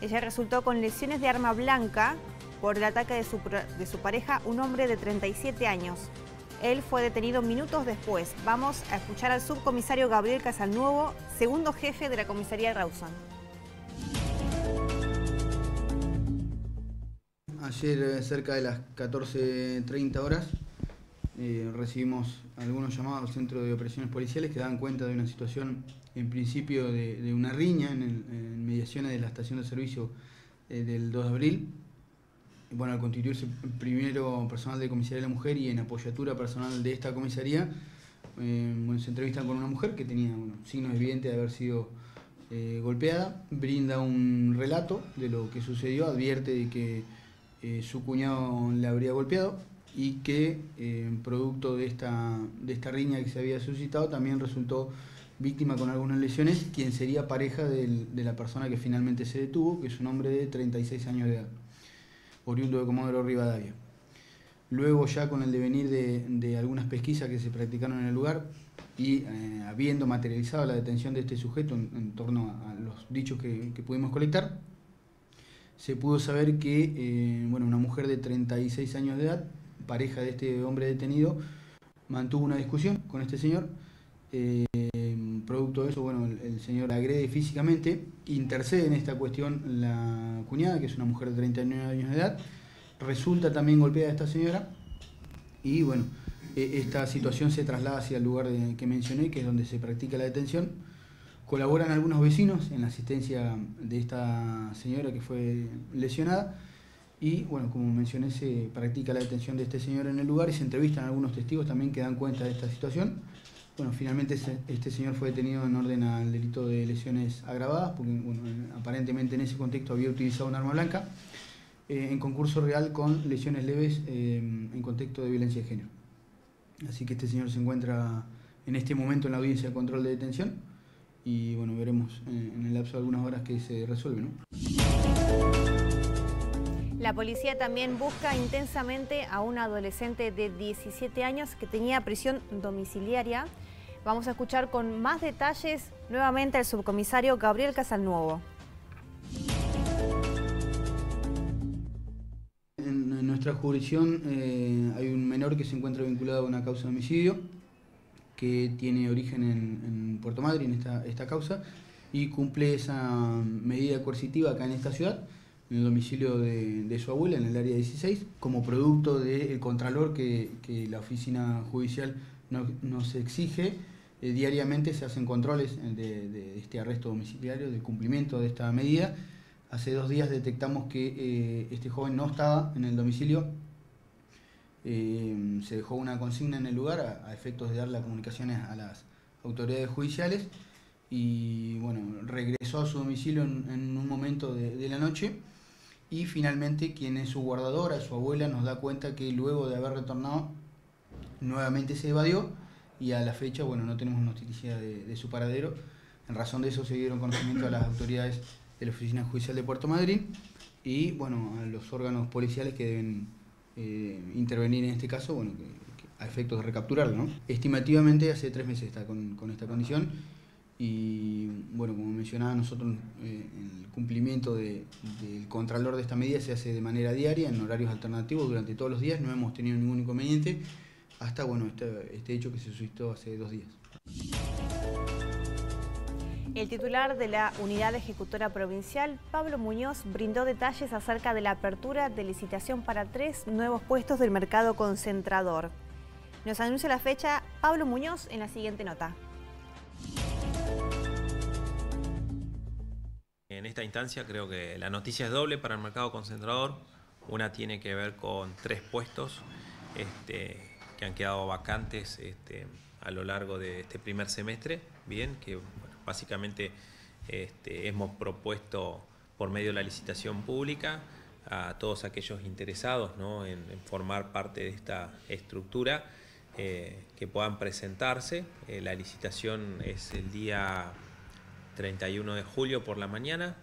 Ella resultó con lesiones de arma blanca por el ataque de su, de su pareja, un hombre de 37 años. Él fue detenido minutos después. Vamos a escuchar al subcomisario Gabriel Casalnuevo, segundo jefe de la comisaría de Rawson. Ayer eh, cerca de las 14.30 horas eh, recibimos algunos llamados al Centro de Operaciones Policiales que dan cuenta de una situación en principio de, una riña en, mediaciones de la estación de servicio eh, del 2 de abril. Bueno, al constituirse primero personal de comisaría de la mujer y en apoyatura personal de esta comisaría, se entrevistan con una mujer que tenía signos evidentes de haber sido golpeada, brinda un relato de lo que sucedió, advierte de que eh, su cuñado le habría golpeado y que eh, producto de esta, de esta riña que se había suscitado también resultó víctima con algunas lesiones, quien sería pareja de la persona que finalmente se detuvo, que es un hombre de 36 años de edad, oriundo de Comodoro Rivadavia. Luego ya con el devenir de, algunas pesquisas que se practicaron en el lugar y eh, habiendo materializado la detención de este sujeto en, torno a, los dichos que pudimos colectar, se pudo saber que eh, bueno, una mujer de 36 años de edad, pareja de este hombre detenido, mantuvo una discusión con este señor. Eh, producto de eso, bueno, el, señor agrede físicamente, intercede en esta cuestión la cuñada, que es una mujer de 39 años de edad, resulta también golpeada esta señora y bueno, e, esta situación se traslada hacia el lugar que mencioné, que es donde se practica la detención Colaboran algunos vecinos en la asistencia de esta señora que fue lesionada y, bueno, como mencioné, se practica la detención de este señor en el lugar y se entrevistan algunos testigos también que dan cuenta de esta situación. Bueno, finalmente este señor fue detenido en orden al delito de lesiones agravadas, porque aparentemente en ese contexto había utilizado un arma blanca, eh, en concurso real con lesiones leves eh, en contexto de violencia de género. Así que este señor se encuentra en este momento en la audiencia de control de detención y bueno, veremos en el lapso de algunas horas que se resuelve. ¿no? La policía también busca intensamente a un adolescente de 17 años que tenía prisión domiciliaria. Vamos a escuchar con más detalles nuevamente al subcomisario Gabriel Casalnuovo. En, nuestra jurisdicción eh, hay un menor que se encuentra vinculado a una causa de homicidio que tiene origen en, Puerto Madryn, esta, esta causa, y cumple esa medida coercitiva acá en esta ciudad, en el domicilio de, su abuela, en el área 16, como producto del contralor que, la oficina judicial nos, exige. Eh, diariamente se hacen controles de, este arresto domiciliario, del cumplimiento de esta medida. Hace dos días detectamos que eh, este joven no estaba en el domicilio eh, se dejó una consigna en el lugar a, efectos de dar las comunicaciones a las autoridades judiciales y bueno, regresó a su domicilio en, un momento de, la noche y finalmente quien es su guardadora, su abuela, nos da cuenta que luego de haber retornado nuevamente se evadió y a la fecha bueno, no tenemos noticia de, de su paradero. En razón de eso se dieron conocimiento a las autoridades de la Oficina Judicial de Puerto Madryn y bueno, a los órganos policiales que deben eh, intervenir en este caso, bueno, a efectos de recapturarlo. ¿no? Estimativamente hace tres meses está con, esta condición y bueno, como mencionaba nosotros, eh, el cumplimiento del contralor de esta medida se hace de manera diaria, en horarios alternativos, durante todos los días, no hemos tenido ningún inconveniente hasta bueno, este, este hecho que se suscitó hace dos días. El titular de la Unidad Ejecutora Provincial, Pablo Muñoz, brindó detalles acerca de la apertura de licitación para tres nuevos puestos del mercado concentrador. Nos anuncia la fecha Pablo Muñoz en la siguiente nota. En esta instancia creo que la noticia es doble para el mercado concentrador. Una tiene que ver con tres puestos este, que han quedado vacantes este, a lo largo de este primer semestre, bien, que Básicamente este, hemos propuesto por medio de la licitación pública a todos aquellos interesados en, formar parte de esta estructura eh, que puedan presentarse. Eh, la licitación es el día 31 de julio por la mañana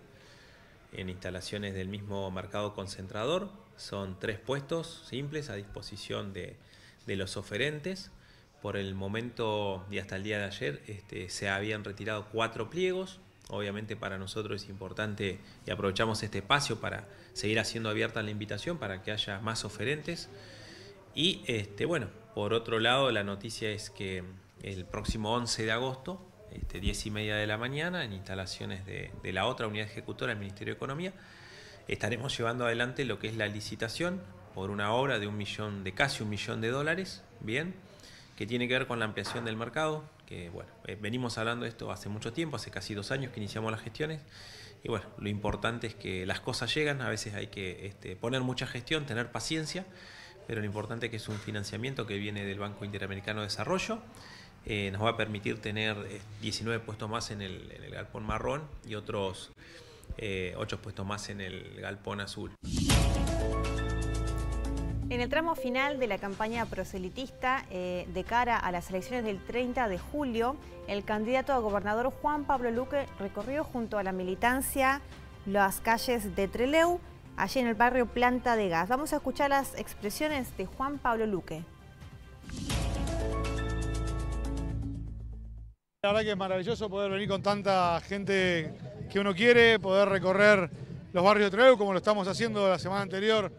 en instalaciones del mismo mercado concentrador. Son tres puestos simples a disposición de, los oferentes. Por el momento y hasta el día de ayer este, se habían retirado cuatro pliegos. Obviamente para nosotros es importante y aprovechamos este espacio para seguir haciendo abierta la invitación para que haya más oferentes. Y este, bueno, por otro lado la noticia es que el próximo 11 de agosto, este, 10 y media de la mañana, en instalaciones de, de la otra unidad ejecutora del Ministerio de Economía, estaremos llevando adelante lo que es la licitación por una obra de un millón, de casi un millón de dólares, bien, que tiene que ver con la ampliación del mercado, que bueno, eh, venimos hablando de esto hace mucho tiempo, hace casi dos años que iniciamos las gestiones, y bueno, lo importante es que las cosas llegan, a veces hay que este, poner mucha gestión, tener paciencia, pero lo importante es que es un financiamiento que viene del Banco Interamericano de Desarrollo, eh, nos va a permitir tener 19 eh, puestos más en el, en galpón marrón y otros eh, ocho puestos más en el galpón azul. En el tramo final de la campaña proselitista eh, de cara a las elecciones del 30 de julio, el candidato a gobernador Juan Pablo Luque recorrió junto a la militancia las calles de Treleu, allí en el barrio Planta de Gas. Vamos a escuchar las expresiones de Juan Pablo Luque. La verdad que es maravilloso poder venir con tanta gente que uno quiere, poder recorrer los barrios de Trelew como lo estamos haciendo la semana anterior,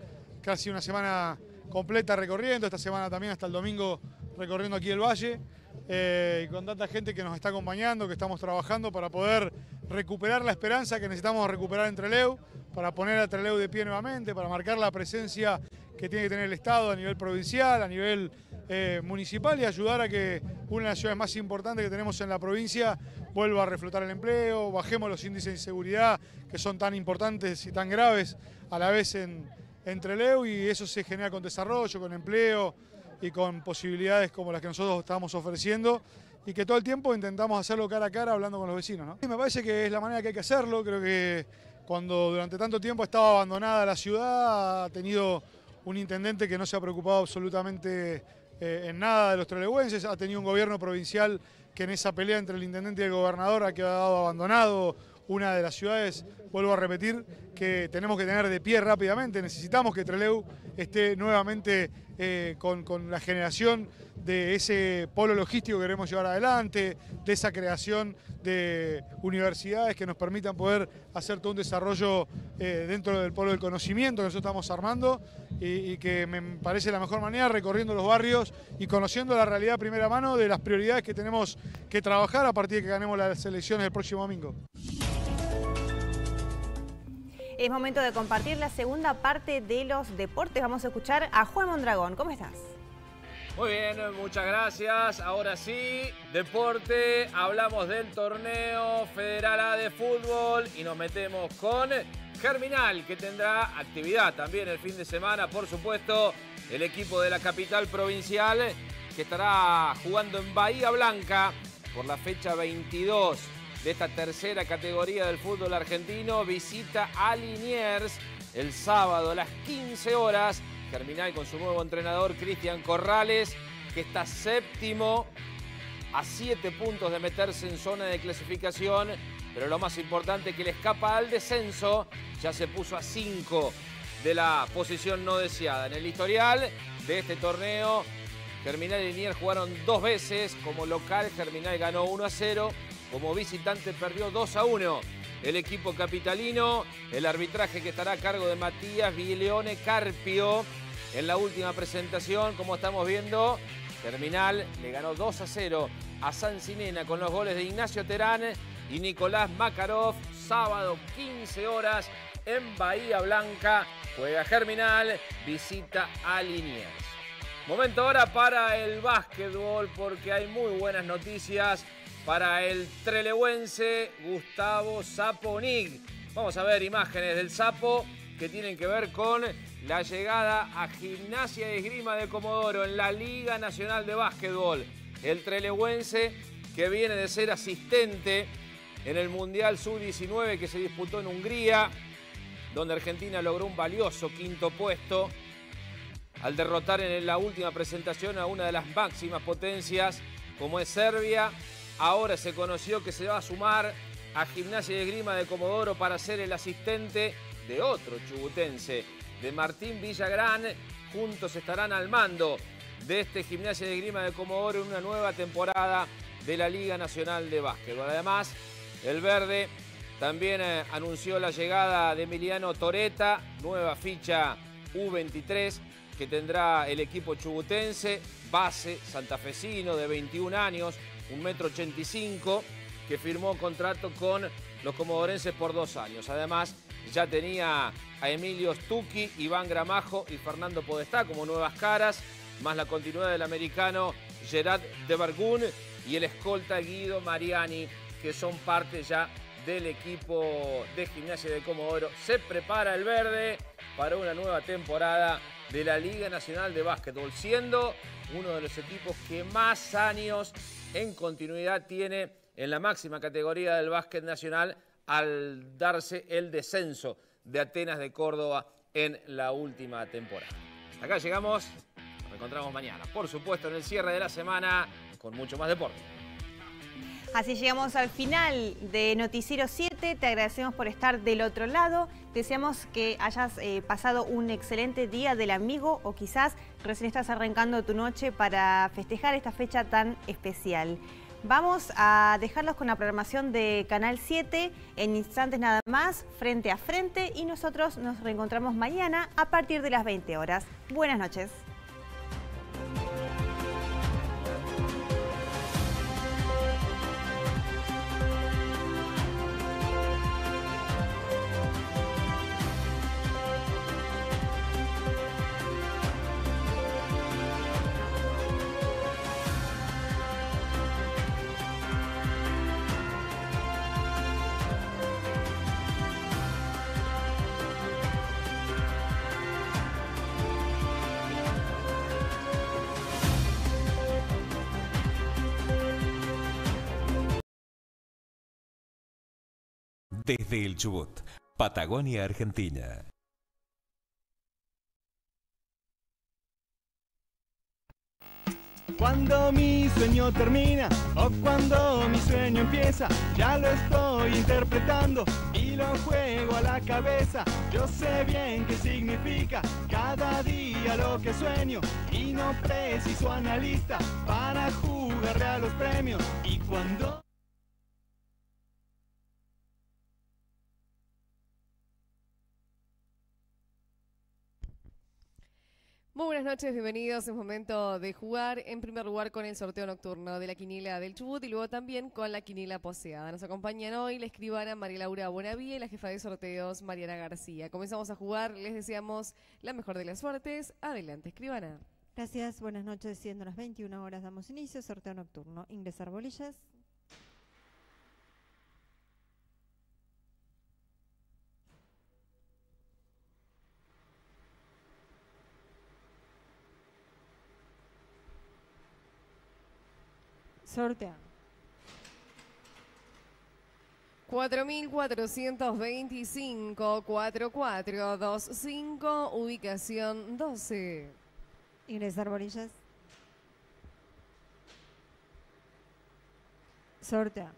casi una semana completa recorriendo, esta semana también hasta el domingo recorriendo aquí el valle, eh, y con tanta gente que nos está acompañando, que estamos trabajando para poder recuperar la esperanza que necesitamos recuperar en Trelew, para poner a Trelew de pie nuevamente, para marcar la presencia que tiene que tener el Estado a nivel provincial, a nivel eh, municipal y ayudar a que una de las ciudades más importantes que tenemos en la provincia vuelva a reflotar el empleo, bajemos los índices de inseguridad que son tan importantes y tan graves a la vez en, entre Trelew y eso se genera con desarrollo, con empleo y con posibilidades como las que nosotros estamos ofreciendo y que todo el tiempo intentamos hacerlo cara a cara hablando con los vecinos. me parece que es la manera que hay que hacerlo, creo que cuando durante tanto tiempo estaba abandonada la ciudad ha tenido un intendente que no se ha preocupado absolutamente eh, en nada de los trelewenses, ha tenido un gobierno provincial que en esa pelea entre el intendente y el gobernador ha quedado abandonado una de las ciudades, vuelvo a repetir, que tenemos que tener de pie rápidamente, necesitamos que Trelew esté nuevamente eh, con, la generación de ese polo logístico que queremos llevar adelante, de esa creación de universidades que nos permitan poder hacer todo un desarrollo eh, dentro del polo del conocimiento que nosotros estamos armando y, que me parece la mejor manera recorriendo los barrios y conociendo la realidad a primera mano de las prioridades que tenemos que trabajar a partir de que ganemos las elecciones el próximo domingo. Es momento de compartir la segunda parte de los deportes. Vamos a escuchar a Juan Mondragón. ¿Cómo estás? Muy bien, muchas gracias. Ahora sí, deporte, hablamos del torneo Federal A de fútbol y nos metemos con Germinal, que tendrá actividad también el fin de semana, por supuesto, el equipo de la capital provincial que estará jugando en Bahía Blanca por la fecha 22 de esta tercera categoría del fútbol argentino. Visita a Liniers el sábado a las 15 horas Germinal con su nuevo entrenador Cristian Corrales, que está séptimo a siete puntos de meterse en zona de clasificación, pero lo más importante que le escapa al descenso, ya se puso a cinco de la posición no deseada. En el historial de este torneo, Germinal y Nier jugaron dos veces, como local Germinal ganó 1 a 0, como visitante perdió 2 a 1 el equipo capitalino. El arbitraje que estará a cargo de Matías Vileone Carpio. En la última presentación, como estamos viendo, Terminal le ganó 2 a 0 a San Sinena con los goles de Ignacio Terán y Nicolás Makarov. Sábado 15 horas en Bahía Blanca. Juega Germinal, visita a Liniers. Momento ahora para el básquetbol porque hay muy buenas noticias para el trelewense Gustavo Zaponig. Vamos a ver imágenes del Sapo que tienen que ver con la llegada a Gimnasia y Esgrima de Comodoro en la Liga Nacional de Básquetbol. El trelewense que viene de ser asistente en el Mundial Sub-19 que se disputó en Hungría, donde Argentina logró un valioso quinto puesto al derrotar en la última presentación a una de las máximas potencias como es Serbia Ahora se conoció que se va a sumar a Gimnasia de Grima de Comodoro para ser el asistente de otro chubutense de Martín Villagrán. Juntos estarán al mando de este Gimnasia de Grima de Comodoro en una nueva temporada de la Liga Nacional de Básquetbol. Además, el Verde también eh, anunció la llegada de Emiliano Toreta, nueva ficha U23 que tendrá el equipo chubutense, base santafesino de 21 años, 1,85 m, que firmó contrato con los comodorenses por dos años. Además, ya tenía a Emilio Stucchi, Iván Gramajo y Fernando Podestá como nuevas caras, más la continuidad del americano Gerard de Bargun y el escolta Guido Mariani, que son parte ya del equipo de gimnasia de Comodoro. Se prepara el verde para una nueva temporada de la Liga Nacional de Básquetbol, siendo uno de los equipos que más años en continuidad tiene en la máxima categoría del básquet nacional al darse el descenso de Atenas de Córdoba en la última temporada. Acá llegamos, nos encontramos mañana, por supuesto en el cierre de la semana con mucho más deporte. Así llegamos al final de Noticiero 7. Te agradecemos por estar del otro lado. Deseamos que hayas eh, pasado un excelente día del amigo o quizás recién estás arrancando tu noche para festejar esta fecha tan especial. Vamos a dejarlos con la programación de Canal 7 en instantes nada más, frente a frente, y nosotros nos reencontramos mañana a partir de las 20 horas. Buenas noches. Desde el Chubut, Patagonia, Argentina. Cuando mi sueño termina o cuando mi sueño empieza, ya lo estoy interpretando y lo juego a la cabeza. Yo sé bien qué significa cada día lo que sueño y no preciso analista para jugarle a los premios. Y cuando... buenas noches, bienvenidos. Es momento de jugar en primer lugar con el sorteo nocturno de la quinila del Chubut y luego también con la quinila poseada. Nos acompañan hoy la escribana María Laura Bonavía y la jefa de sorteos Mariana García. Comenzamos a jugar, les deseamos la mejor de las suertes. Adelante, escribana. Gracias, buenas noches. Siendo las 21 horas, damos inicio. Sorteo nocturno. Ingresar bolillas. Sortea. 4425 4425 ubicación 12. Ingresar bolillas. Sortea.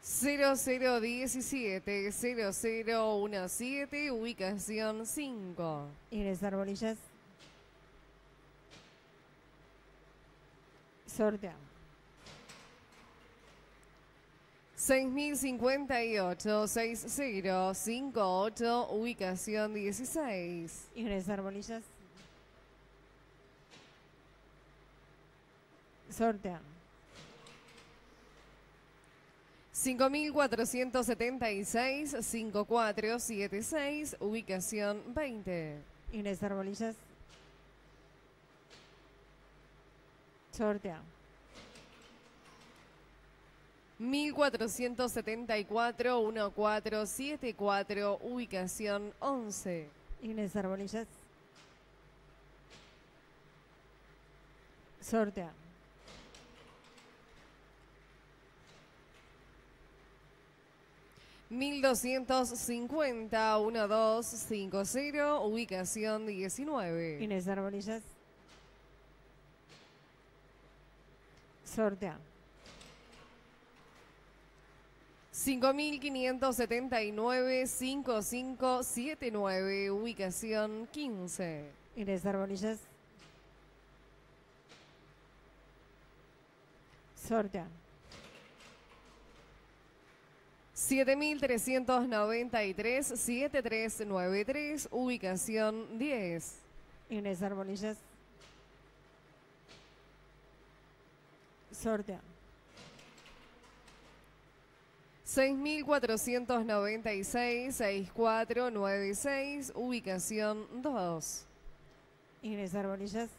0017 0017 ubicación 5. Ingresar bolillas. Sortea. 6058 6058 ubicación 16. Ingresar bolillas. Sortea. 5476 5476 ubicación 20. Ingresar bolillas. Sortea. 1474 1474 ubicación 11. Ingresar bolillas. Sortea. Mil doscientos cincuenta, uno, dos, cinco, cero, ubicación diecinueve. Ingresar bolillas. Sortea. 5579-5579, ubicación 15. Inés Arbolillas. Sortea. 7393-7393, ubicación 10. Inés Arbolillas. Sortea. 6496-6496, ubicación 2. Inés Arbolillas.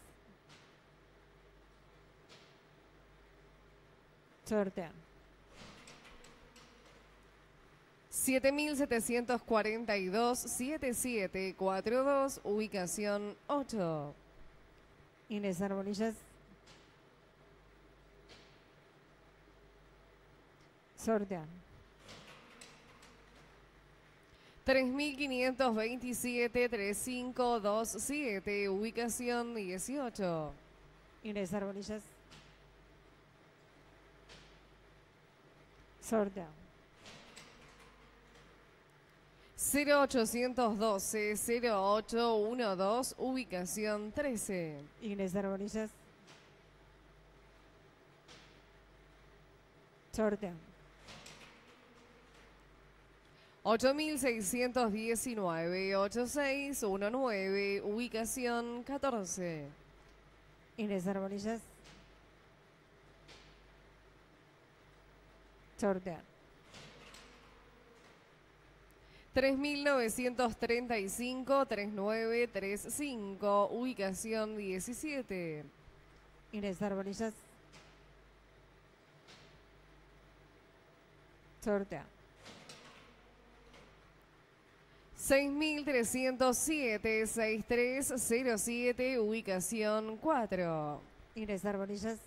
Sortea. 7742-7742, ubicación 8. Inés Arbolillas. Sortea. 3527-3527, ubicación 18. Inés Arbolillas. Sortea. 0812-0812, ubicación 13. Inés Arbolillas. Sortea. 8619-8619, ubicación 14. Inés Arbolillas. Sortea. 3935-3935, ubicación 17. Inés Arbolillas. Sortea. 6307-6307, ubicación 4. Inés Arbolillas.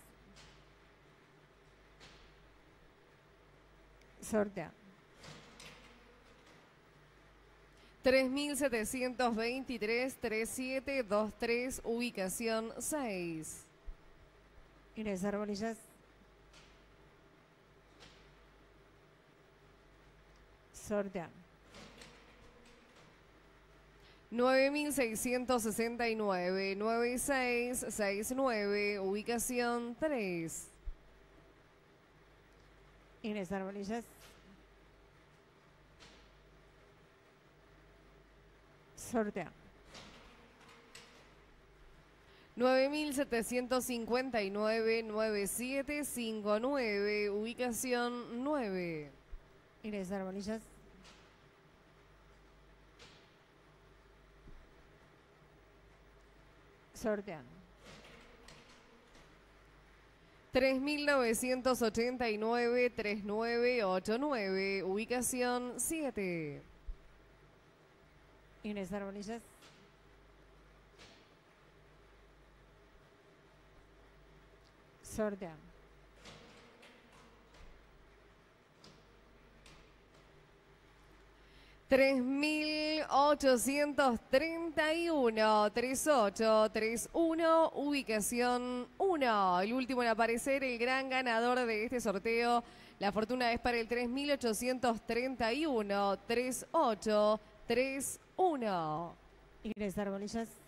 Sortea. 3723-3723, ubicación 6. Inés Arbolillas. Sortea. 9669-9669, ubicación 3. Inés Arbolillas. Sortea. 9759-9759, ubicación 9. Inés Arbolillas. Sortean. 3989-3989, ubicación 7. Inés Arbolillas. Sortean. 3831 3831 ubicación 1. El último en aparecer, el gran ganador de este sorteo. La fortuna es para el 3831 3831. Inés Arbolillas.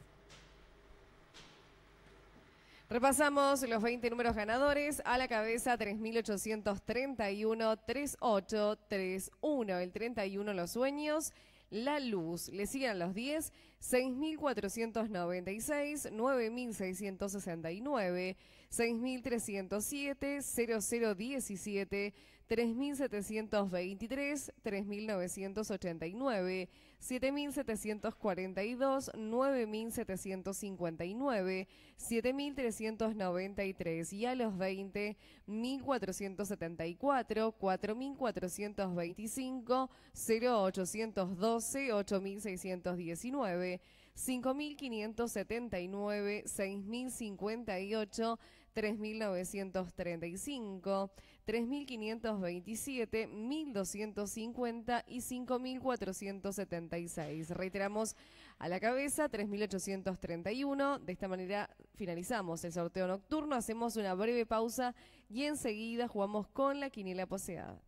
Repasamos los 20 números ganadores. A la cabeza 3831 3831. El 31 los sueños. La luz. Le siguen los 10. 6496 9669 6307 0017 3723 3989 7742 9759 7393 y a los 20 1474 4425 0812 8619 5579 6058 3935 3527, 1250 y 5476. Reiteramos a la cabeza 3831. De esta manera finalizamos el sorteo nocturno, hacemos una breve pausa y enseguida jugamos con la quiniela poseada.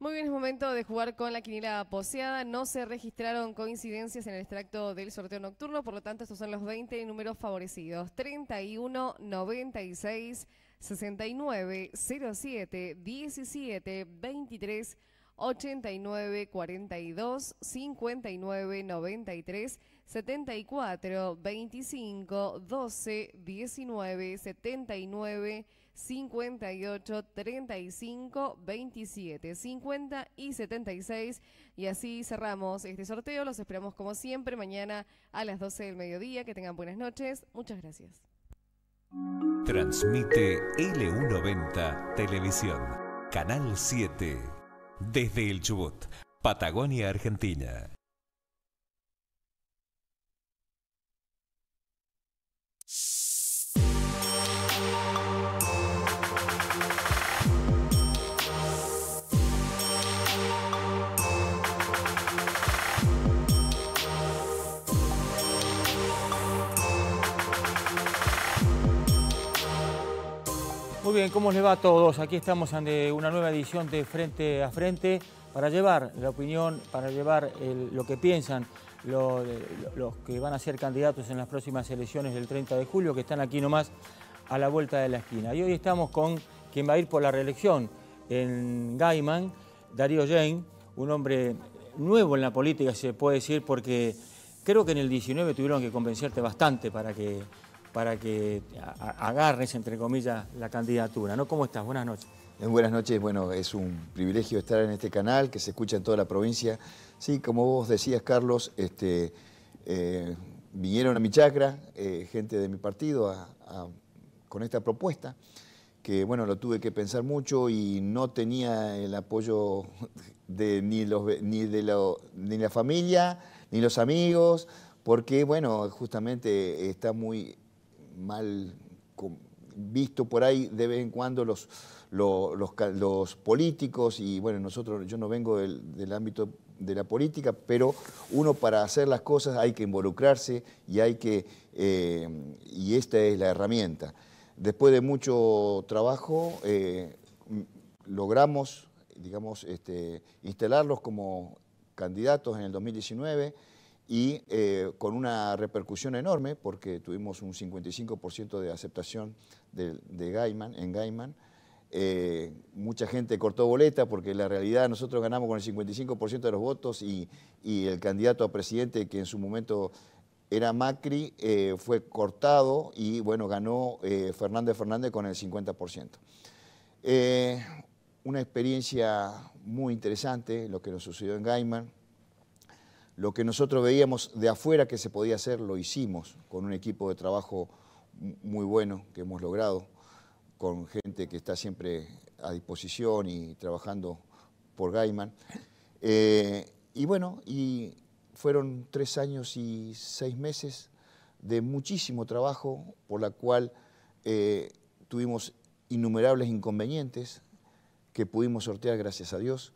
Muy bien, es momento de jugar con la quiniela poseada. No se registraron coincidencias en el extracto del sorteo nocturno, por lo tanto estos son los 20 números favorecidos. 31, 96, 69, 07, 17, 23, 89, 42, 59, 93, 74, 25, 12, 19, 79, 58, 35, 27, 50 y 76. Y así cerramos este sorteo. Los esperamos como siempre mañana a las 12 del mediodía. Que tengan buenas noches. Muchas gracias. Transmite L190 Televisión, Canal 7, desde el Chubut, Patagonia, Argentina. Muy bien, ¿cómo les va a todos? Aquí estamos ante una nueva edición de Frente a Frente para llevar la opinión, para llevar lo que piensan los, que van a ser candidatos en las próximas elecciones del 30 de julio, que están aquí nomás a la vuelta de la esquina. Y hoy estamos con quien va a ir por la reelección en Gaiman, Darío Jane, un hombre nuevo en la política, se puede decir, porque creo que en el 19 tuvieron que convencerte bastante para que para que agarres, entre comillas, la candidatura. ¿no? ¿Cómo estás? Buenas noches. Eh, buenas noches, bueno, es un privilegio estar en este canal que se escucha en toda la provincia. Sí, como vos decías, Carlos, este, eh, vinieron a mi chacra eh, gente de mi partido con esta propuesta, que bueno, lo tuve que pensar mucho y no tenía el apoyo de ni, de la familia, ni los amigos, porque bueno, justamente está muy mal visto por ahí de vez en cuando los, los, políticos y bueno, nosotros, yo no vengo del, ámbito de la política, pero uno para hacer las cosas hay que involucrarse y hay que, eh, y esta es la herramienta. Después de mucho trabajo eh, logramos, digamos, este, instalarlos como candidatos en el 2019 y eh, con una repercusión enorme porque tuvimos un 55% de aceptación de, Gaiman, en Gaiman. Eh, mucha gente cortó boleta porque la realidad nosotros ganamos con el 55% de los votos y, el candidato a presidente que en su momento era Macri eh, fue cortado y bueno, ganó Fernández Fernández con el 50%. una experiencia muy interesante lo que nos sucedió en Gaiman lo que nosotros veíamos de afuera que se podía hacer, lo hicimos con un equipo de trabajo muy bueno que hemos logrado, con gente que está siempre a disposición y trabajando por Gaiman. Eh, y bueno, y fueron tres años y seis meses de muchísimo trabajo, por la cual eh, tuvimos innumerables inconvenientes que pudimos sortear gracias a Dios,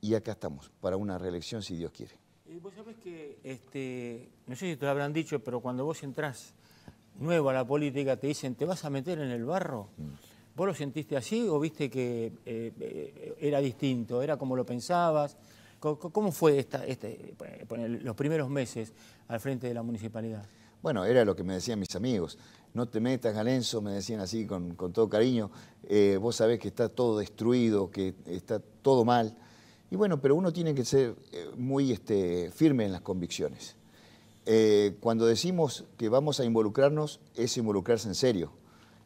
y acá estamos, para una reelección si Dios quiere. Eh, vos sabés que, este, no sé si te lo habrán dicho, pero cuando vos entrás nuevo a la política, te dicen, ¿te vas a meter en el barro? Mm. ¿Vos lo sentiste así o viste que eh, eh, era distinto? ¿Era como lo pensabas? ¿Cómo fue esta, este, los primeros meses al frente de la municipalidad? Bueno, era lo que me decían mis amigos. No te metas, Galenzo, me decían así con, todo cariño. vos sabés que está todo destruido, que está todo mal. Y bueno, pero uno tiene que ser eh, muy este, firme en las convicciones. Eh, cuando decimos que vamos a involucrarnos, es involucrarse en serio.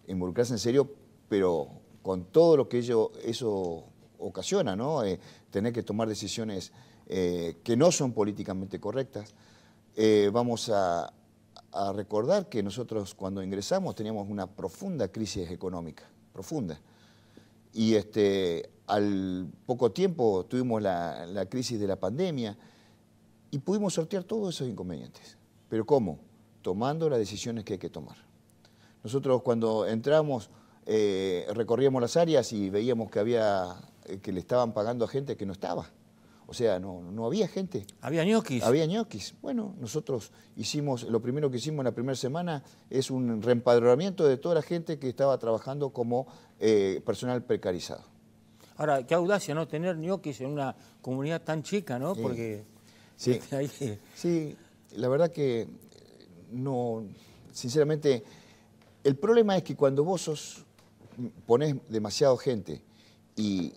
Involucrarse en serio, pero con todo lo que ello, eso ocasiona, ¿no? Eh, tener que tomar decisiones que no son políticamente correctas. vamos a, a recordar que nosotros cuando ingresamos teníamos una profunda crisis económica, profunda. Y este, al poco tiempo tuvimos la, crisis de la pandemia y pudimos sortear todos esos inconvenientes. ¿Pero cómo? Tomando las decisiones que hay que tomar. Nosotros cuando entramos eh, recorríamos las áreas y veíamos que, había, eh, que le estaban pagando a gente que no estaba. O sea, no, no había gente. ¿Había ñoquis? Había ñoquis. Bueno, nosotros hicimos, lo primero que hicimos en la primera semana es un reempadronamiento de toda la gente que estaba trabajando como eh, personal precarizado. Ahora, qué audacia, ¿no? Tener ñoquis en una comunidad tan chica, ¿no? Porque... Sí, *laughs* sí, la verdad que no, sinceramente, el problema es que cuando vos sos, pones demasiado gente y,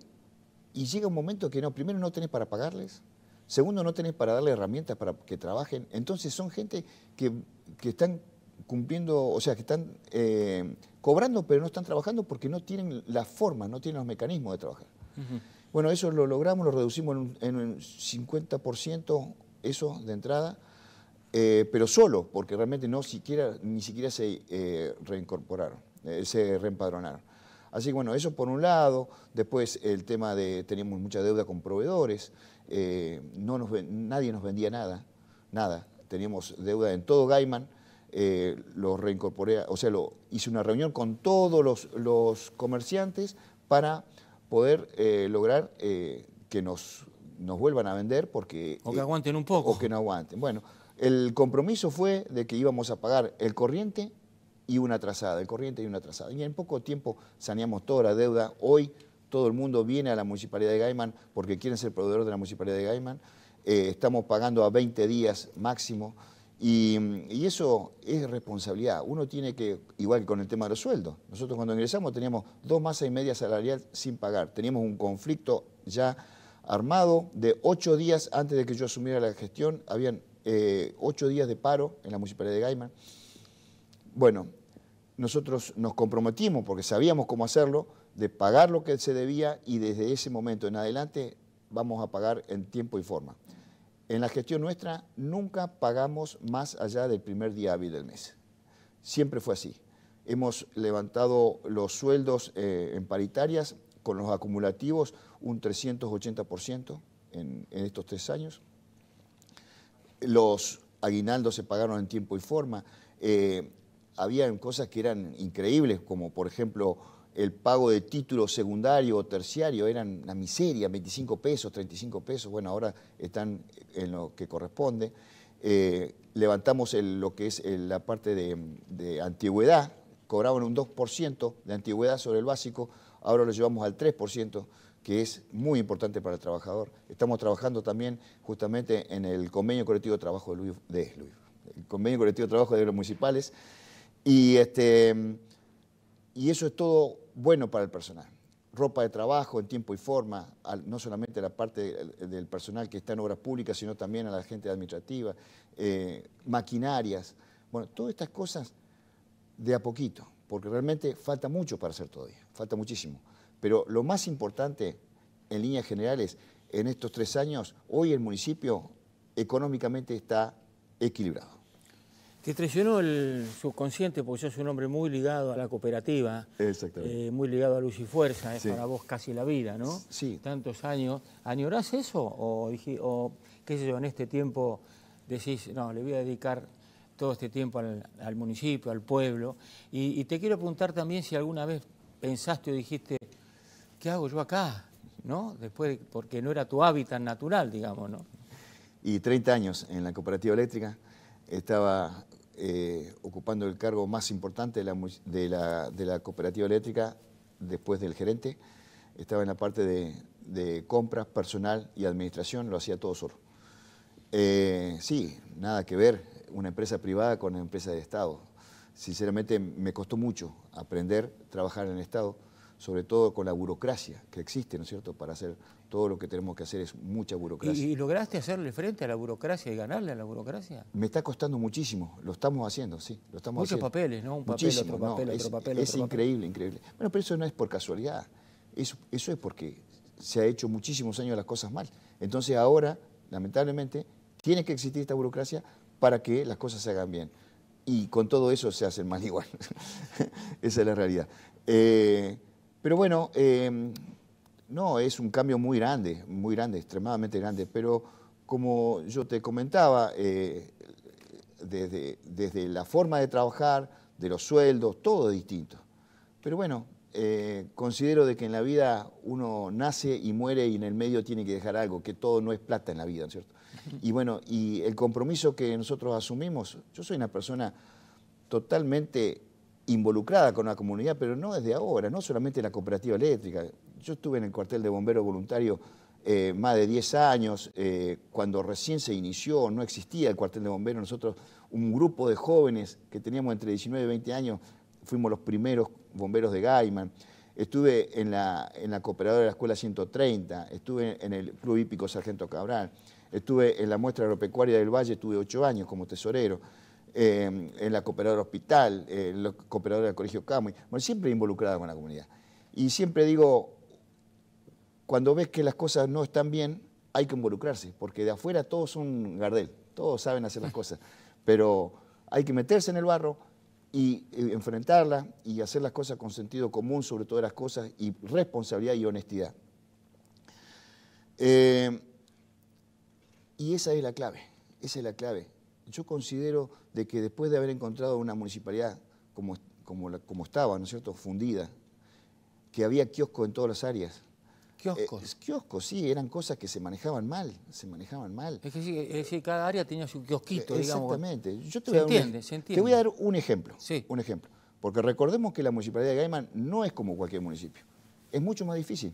y llega un momento que no, primero no tenés para pagarles, segundo no tenés para darle herramientas para que trabajen, entonces son gente que, que están cumpliendo, o sea, que están eh, cobrando pero no están trabajando porque no tienen la forma, no tienen los mecanismos de trabajar. Bueno, eso lo logramos, lo reducimos en un, 50% eso de entrada, eh, pero solo, porque realmente no siquiera, ni siquiera se eh, reincorporaron, se reempadronaron. Así que bueno, eso por un lado, después el tema de, teníamos mucha deuda con proveedores, no nos, nadie nos vendía nada, nada, teníamos deuda en todo Gaiman, eh, lo reincorporé, o sea, lo, hice una reunión con todos los, comerciantes para poder eh, lograr eh, que nos, nos vuelvan a vender porque... O que aguanten un poco. O que no aguanten. Bueno, el compromiso fue de que íbamos a pagar el corriente y una trazada, el corriente y una trazada. Y en poco tiempo saneamos toda la deuda. Hoy todo el mundo viene a la Municipalidad de Gaiman porque quieren ser proveedor de la Municipalidad de Gaiman. estamos pagando a 20 días máximo. Y, eso es responsabilidad. Uno tiene que, igual que con el tema de los sueldos, nosotros cuando ingresamos teníamos dos masas y media salarial sin pagar. Teníamos un conflicto ya armado de ocho días antes de que yo asumiera la gestión. Habían eh, ocho días de paro en la municipalidad de Gaiman. Bueno, nosotros nos comprometimos, porque sabíamos cómo hacerlo, de pagar lo que se debía y desde ese momento en adelante vamos a pagar en tiempo y forma. En la gestión nuestra nunca pagamos más allá del primer día hábil del mes. Siempre fue así. Hemos levantado los sueldos eh, en paritarias con los acumulativos un 380% en, en estos tres años. Los aguinaldos se pagaron en tiempo y forma. Eh, habían cosas que eran increíbles, como por ejemplo el pago de título secundario o terciario eran una miseria, 25 pesos, 35 pesos, bueno, ahora están en lo que corresponde. Eh, levantamos lo que es la parte de, antigüedad, cobraban un 2% de antigüedad sobre el básico, ahora lo llevamos al 3%, que es muy importante para el trabajador. Estamos trabajando también justamente en el convenio colectivo de trabajo de Luis, de Luis el convenio colectivo de trabajo de los municipales, y, este, y eso es todo bueno para el personal. Ropa de trabajo en tiempo y forma, no solamente a la parte del personal que está en obras públicas, sino también a la gente administrativa, eh, maquinarias. Bueno, todas estas cosas de a poquito, porque realmente falta mucho para hacer todavía, falta muchísimo. Pero lo más importante, en líneas generales, en estos tres años, hoy el municipio económicamente está equilibrado. Te traicionó el subconsciente porque sos un hombre muy ligado a la cooperativa. Exactamente. Eh, muy ligado a luz y fuerza, es para vos casi la vida, ¿no? Sí. Tantos años. ¿Añorás eso? O, o, qué sé yo, en este tiempo decís, no, le voy a dedicar todo este tiempo al, municipio, al pueblo. Y, te quiero preguntar también si alguna vez pensaste o dijiste, ¿qué hago yo acá? ¿No? Después, porque no era tu hábitat natural, digamos, ¿no? Y 30 años en la cooperativa eléctrica estaba eh, ocupando el cargo más importante de la, cooperativa eléctrica después del gerente. Estaba en la parte de, compras, personal y administración, lo hacía todo solo. Eh, sí, nada que ver una empresa privada con una empresa de Estado. Sinceramente me costó mucho aprender a trabajar en el Estado sobre todo con la burocracia que existe, ¿no es cierto? Para hacer todo lo que tenemos que hacer es mucha burocracia. ¿Y, lograste hacerle frente a la burocracia y ganarle a la burocracia? Me está costando muchísimo, lo estamos haciendo, sí, lo estamos Muchos papeles, ¿no? Un papel, otro papel, otro papel, Es increíble, increíble. Bueno, pero eso no es por casualidad, eso, eso es porque se ha hecho muchísimos años las cosas mal. Entonces ahora, lamentablemente, tiene que existir esta burocracia para que las cosas se hagan bien. Y con todo eso se hacen mal *laughs* igual. Esa es la realidad. Eh, pero bueno, em, no, es un cambio muy grande, muy grande, extremadamente grande, pero como yo te comentaba, eh, desde, desde, la forma de trabajar, de los sueldos, todo es distinto. Pero bueno, eh, considero de que en la vida uno nace y muere y en el medio tiene que dejar algo, que todo no es plata en la vida, ¿cierto? *laughs* Y bueno, y el compromiso que nosotros asumimos, yo soy una persona totalmente involucrada con la comunidad, pero no desde ahora, no solamente en la cooperativa eléctrica. Yo estuve en el cuartel de bomberos voluntario eh, más de 10 años, eh, cuando recién se inició, no existía el cuartel de bomberos, nosotros, un grupo de jóvenes que teníamos entre 19 y 20 años, fuimos los primeros bomberos de Gaiman. Estuve en la, cooperadora de la Escuela 130, estuve en el Club Hípico Sargento Cabral, estuve en la muestra agropecuaria del Valle, estuve ocho años como tesorero, eh, en la cooperadora hospital, en la cooperadora del Colegio Camuy, bueno, siempre involucrada con la comunidad. Y siempre digo, cuando ves que las cosas no están bien, hay que involucrarse, porque de afuera todos son Gardel, todos saben hacer las *laughs* cosas, pero hay que meterse en el barro, y enfrentarla y hacer las cosas con sentido común sobre todas las cosas y responsabilidad y honestidad. Eh, y esa es la clave, esa es la clave. Yo considero de que después de haber encontrado una municipalidad como, como, como estaba, ¿no es cierto?, fundida, que había kioscos en todas las áreas, Kioscos. Eh, kioscos, sí, eran cosas que se manejaban mal, se manejaban mal. Es que cada área tenía su kiosquito, digamos. Exactamente. Yo te, voy a entiende, se entiende. te voy a dar un ejemplo. Sí. Un ejemplo. Porque recordemos que la municipalidad de Gaiman no es como cualquier municipio. Es mucho más difícil.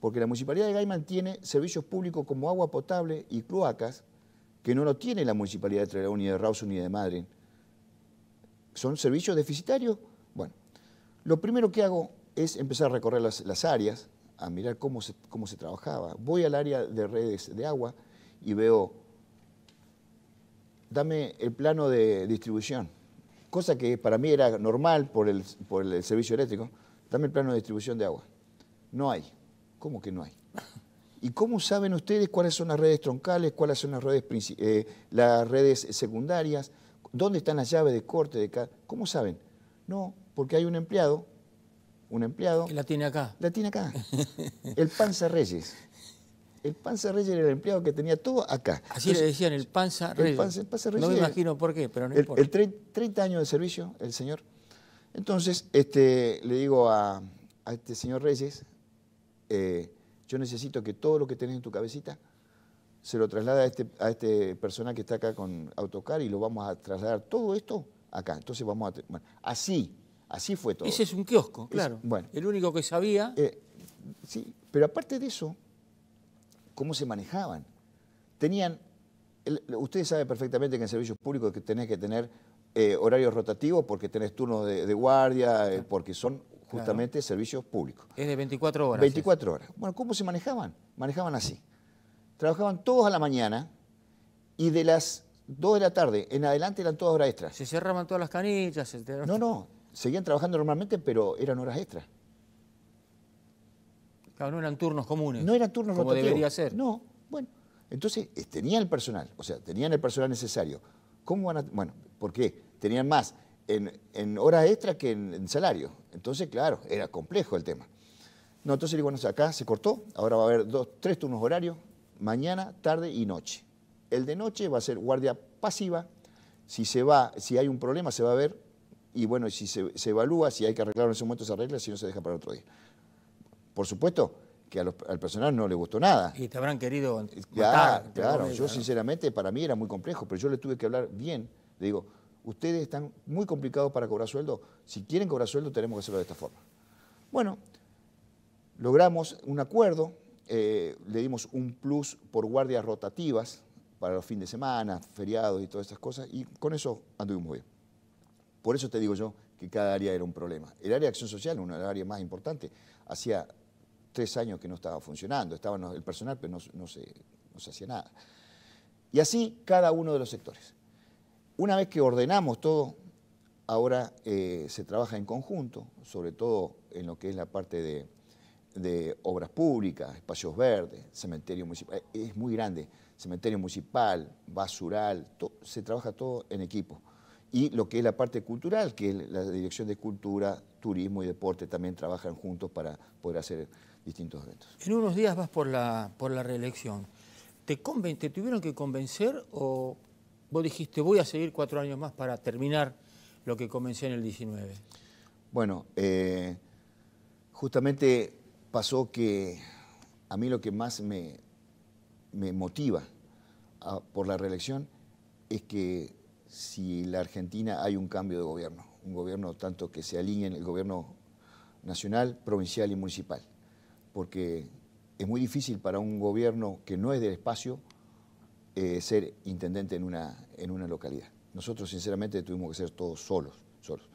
Porque la municipalidad de Gaiman tiene servicios públicos como agua potable y cloacas, que no lo tiene la municipalidad de Trelew, ni de Rawson, ni de Madrid. Son servicios deficitarios. Bueno, lo primero que hago es empezar a recorrer las, las áreas, a mirar cómo se, cómo se trabajaba. Voy al área de redes de agua y veo, dame el plano de distribución, cosa que para mí era normal por el, por el servicio eléctrico, dame el plano de distribución de agua. No hay. ¿Cómo que no hay? ¿Y cómo saben ustedes cuáles son las redes troncales, cuáles son las redes, eh, las redes secundarias? ¿Dónde están las llaves de corte? De cada... ¿Cómo saben? No, porque hay un empleado un empleado. Que la tiene acá. La tiene acá. *laughs* El Panza Reyes. El Panza Reyes era el empleado que tenía todo acá. Así le decían, el Panza Reyes. El panza, Reyes. No me imagino por qué, pero no el, importa. El 30 años de servicio, el señor. Entonces, este, le digo a, este señor Reyes, eh, yo necesito que todo lo que tenés en tu cabecita se lo traslade a este, a este personal que está acá con Autocar y lo vamos a trasladar todo esto acá. Entonces vamos a... Bueno, así, Así fue todo. Ese es un kiosco, claro. bueno. El único que sabía. Eh, sí, pero aparte de eso, ¿cómo se manejaban? Tenían. ustedes saben perfectamente que en servicios públicos que tenés que tener eh, horarios rotativos porque tenés turnos de, guardia, eh, porque son justamente servicios públicos. Es de 24 horas. 24 horas. Bueno, ¿cómo se manejaban? Manejaban así. Trabajaban todos a la mañana y de las 2 de la tarde en adelante eran todas horas extras. Se cerraban todas las canillas. No, no seguían trabajando normalmente, pero eran horas extras. Claro, no eran turnos comunes. No eran turnos Como debería ser. No, bueno. Entonces, tenían el personal, o sea, tenían el personal necesario. ¿Cómo van a...? Bueno, ¿por qué? Tenían más en, horas extras que en, salario. Entonces, claro, era complejo el tema. No, entonces, bueno, acá se cortó, ahora va a haber dos, tres turnos horarios, mañana, tarde y noche. El de noche va a ser guardia pasiva. Si se va, si hay un problema, se va a ver y bueno, si se, evalúa, si hay que arreglarlo en ese momento se arregla, si no se deja para otro día. Por supuesto que al personal no le gustó nada. Y te habrán querido matar. Claro, yo sinceramente para mí era muy complejo, pero yo le tuve que hablar bien. Le digo, ustedes están muy complicados para cobrar sueldo. Si quieren cobrar sueldo tenemos que hacerlo de esta forma. Bueno, logramos un acuerdo, eh, le dimos un plus por guardias rotativas para los fines de semana, feriados y todas estas cosas, y con eso anduvimos muy bien. Por eso te digo yo que cada área era un problema. El área de acción social, una de las áreas más importantes, hacía tres años que no estaba funcionando, estaba el personal, pero no, se, hacía nada. Y así cada uno de los sectores. Una vez que ordenamos todo, ahora eh, se trabaja en conjunto, sobre todo en lo que es la parte de, de obras públicas, espacios verdes, cementerio municipal, es muy grande, cementerio municipal, basural, se trabaja todo en equipo y lo que es la parte cultural, que es la Dirección de Cultura, Turismo y Deporte también trabajan juntos para poder hacer distintos eventos. En unos días vas por la, por la reelección. ¿Te, ¿Te tuvieron que convencer o vos dijiste voy a seguir cuatro años más para terminar lo que comencé en el 19? Bueno, eh, justamente pasó que a mí lo que más me, me motiva por la reelección es que si la Argentina hay un cambio de gobierno. un gobierno tanto que se alinee en el gobierno nacional, provincial y municipal, porque es muy difícil para un gobierno que no es del espacio eh, ser intendente en una, en una localidad. Nosotros sinceramente tuvimos que ser todos solos, solos.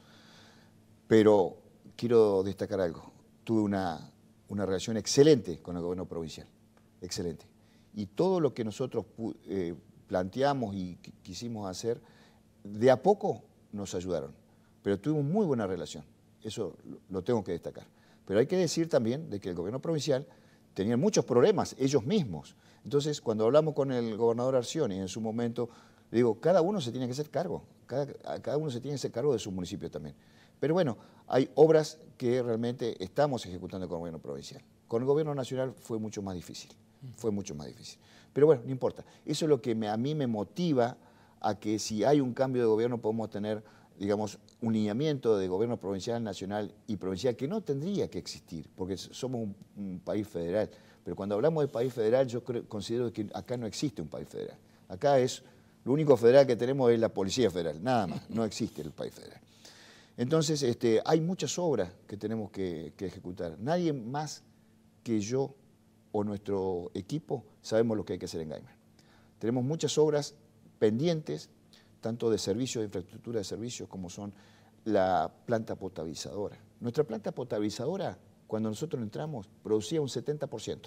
Pero quiero destacar algo, tuve una, una relación excelente con el gobierno provincial, excelente. Y todo lo que nosotros eh, planteamos y quisimos hacer, de a poco nos ayudaron, pero tuvimos muy buena relación, eso lo tengo que destacar. Pero hay que decir también de que el gobierno provincial tenía muchos problemas ellos mismos. Entonces, cuando hablamos con el gobernador Arcioni en su momento, digo, cada uno se tiene que hacer cargo, cada, cada uno se tiene que hacer cargo de su municipio también. Pero bueno, hay obras que realmente estamos ejecutando con el gobierno provincial. Con el gobierno nacional fue mucho más difícil, fue mucho más difícil. Pero bueno, no importa. Eso es lo que a mí me motiva a que si hay un cambio de gobierno podemos tener, digamos, un lineamiento de gobierno provincial, nacional y provincial que no tendría que existir, porque somos un, país federal. Pero cuando hablamos de país federal, yo considero que acá no existe un país federal. Acá es, lo único federal que tenemos es la Policía Federal, nada más, no existe el país federal. Entonces, este, hay muchas obras que tenemos que, ejecutar. Nadie más que yo o nuestro equipo sabemos lo que hay que hacer en Gaiman. Tenemos muchas obras pendientes, tanto de servicios, de infraestructura de servicios, como son la planta potabilizadora. Nuestra planta potabilizadora, cuando nosotros entramos, producía un 70%.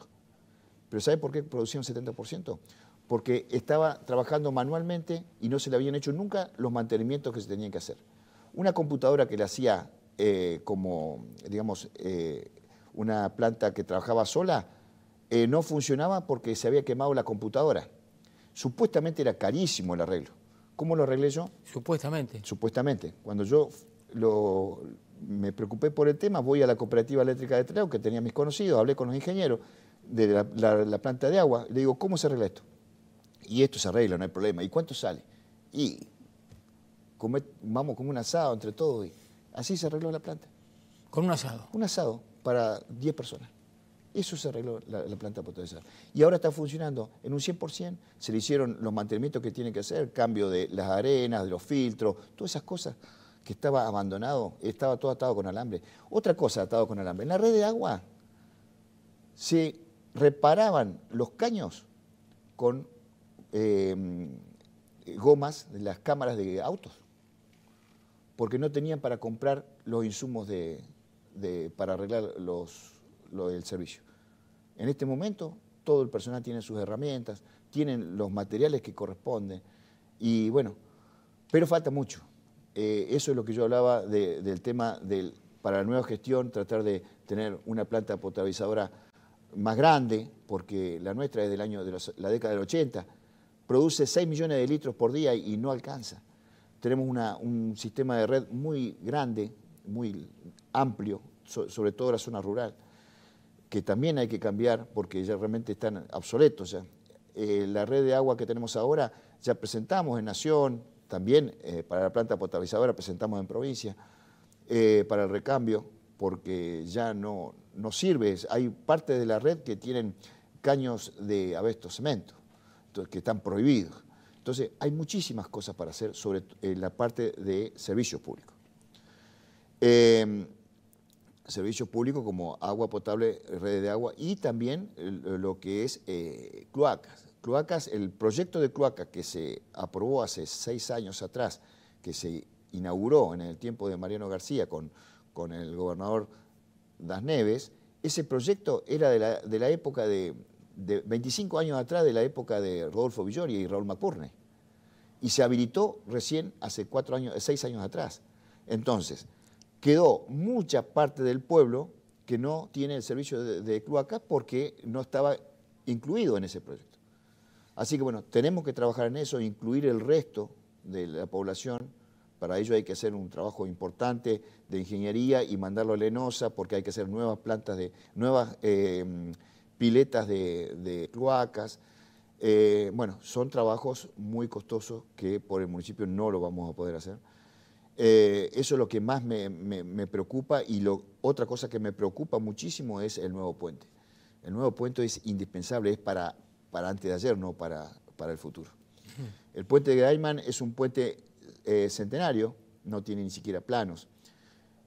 ¿Pero sabe por qué producía un 70%? Porque estaba trabajando manualmente y no se le habían hecho nunca los mantenimientos que se tenían que hacer. Una computadora que le hacía eh, como, digamos, eh, una planta que trabajaba sola, eh, no funcionaba porque se había quemado la computadora. Supuestamente era carísimo el arreglo. ¿Cómo lo arreglé yo? Supuestamente. Supuestamente. Cuando yo me preocupé por el tema, voy a la cooperativa eléctrica de Treo, que tenía mis conocidos, hablé con los ingenieros de la, la planta de agua, le digo, ¿cómo se arregla esto? Y esto se arregla, no hay problema. ¿Y cuánto sale? Y vamos con un asado entre todos. Y así se arregló la planta. ¿Con un asado? Un asado para 10 personas. Eso se arregló la, planta potabilizadora. Y ahora está funcionando en un 100%. Se le hicieron los mantenimientos que tienen que hacer, cambio de las arenas, de los filtros, todas esas cosas que estaba abandonado, estaba todo atado con alambre. Otra cosa atado con alambre. En la red de agua se reparaban los caños con eh, gomas de las cámaras de autos porque no tenían para comprar los insumos de, para arreglar los, el servicio. En este momento todo el personal tiene sus herramientas, tienen los materiales que corresponden y bueno, pero falta mucho. Eh, eso es lo que yo hablaba del tema del, para la nueva gestión, tratar de tener una planta potabilizadora más grande, porque la nuestra es del año de la década del 80, produce 6 millones de litros por día y no alcanza tenemos un sistema de red muy grande, muy amplio, sobre todo en la zona rural, que también hay que cambiar porque ya realmente están obsoletos. Ya. Eh, la red de agua que tenemos ahora ya presentamos en Nación, también eh, para la planta potabilizadora presentamos en provincia, eh, para el recambio, porque ya no, no sirve. Hay parte de la red que tienen caños de abesto cemento, que están prohibidos. Entonces, hay muchísimas cosas para hacer sobre la parte de servicios públicos. Servicios públicos como agua potable, redes de agua y también lo que es eh, cloacas. Cloacas, el proyecto de cloaca que se aprobó hace seis años atrás, que se inauguró en el tiempo de Mariano García con, con el gobernador Das Neves, ese proyecto era de la, de la época de, de 25 años atrás de la época de Rodolfo Villori y Raúl Macurne. Y se habilitó recién hace cuatro años, seis años atrás. Entonces, quedó mucha parte del pueblo que no tiene el servicio de, de cloaca porque no estaba incluido en ese proyecto. Así que bueno, tenemos que trabajar en eso, incluir el resto de la población. Para ello hay que hacer un trabajo importante de ingeniería y mandarlo a Lenosa porque hay que hacer nuevas plantas de, nuevas eh, piletas de, cloacas. Eh, bueno, son trabajos muy costosos que por el municipio no lo vamos a poder hacer. Eh, eso es lo que más me, preocupa y lo, otra cosa que me preocupa muchísimo es el nuevo puente. El nuevo puente es indispensable, es para, para antes de ayer, no para, para el futuro. El puente de Gaiman es un puente eh, centenario no tiene ni siquiera planos.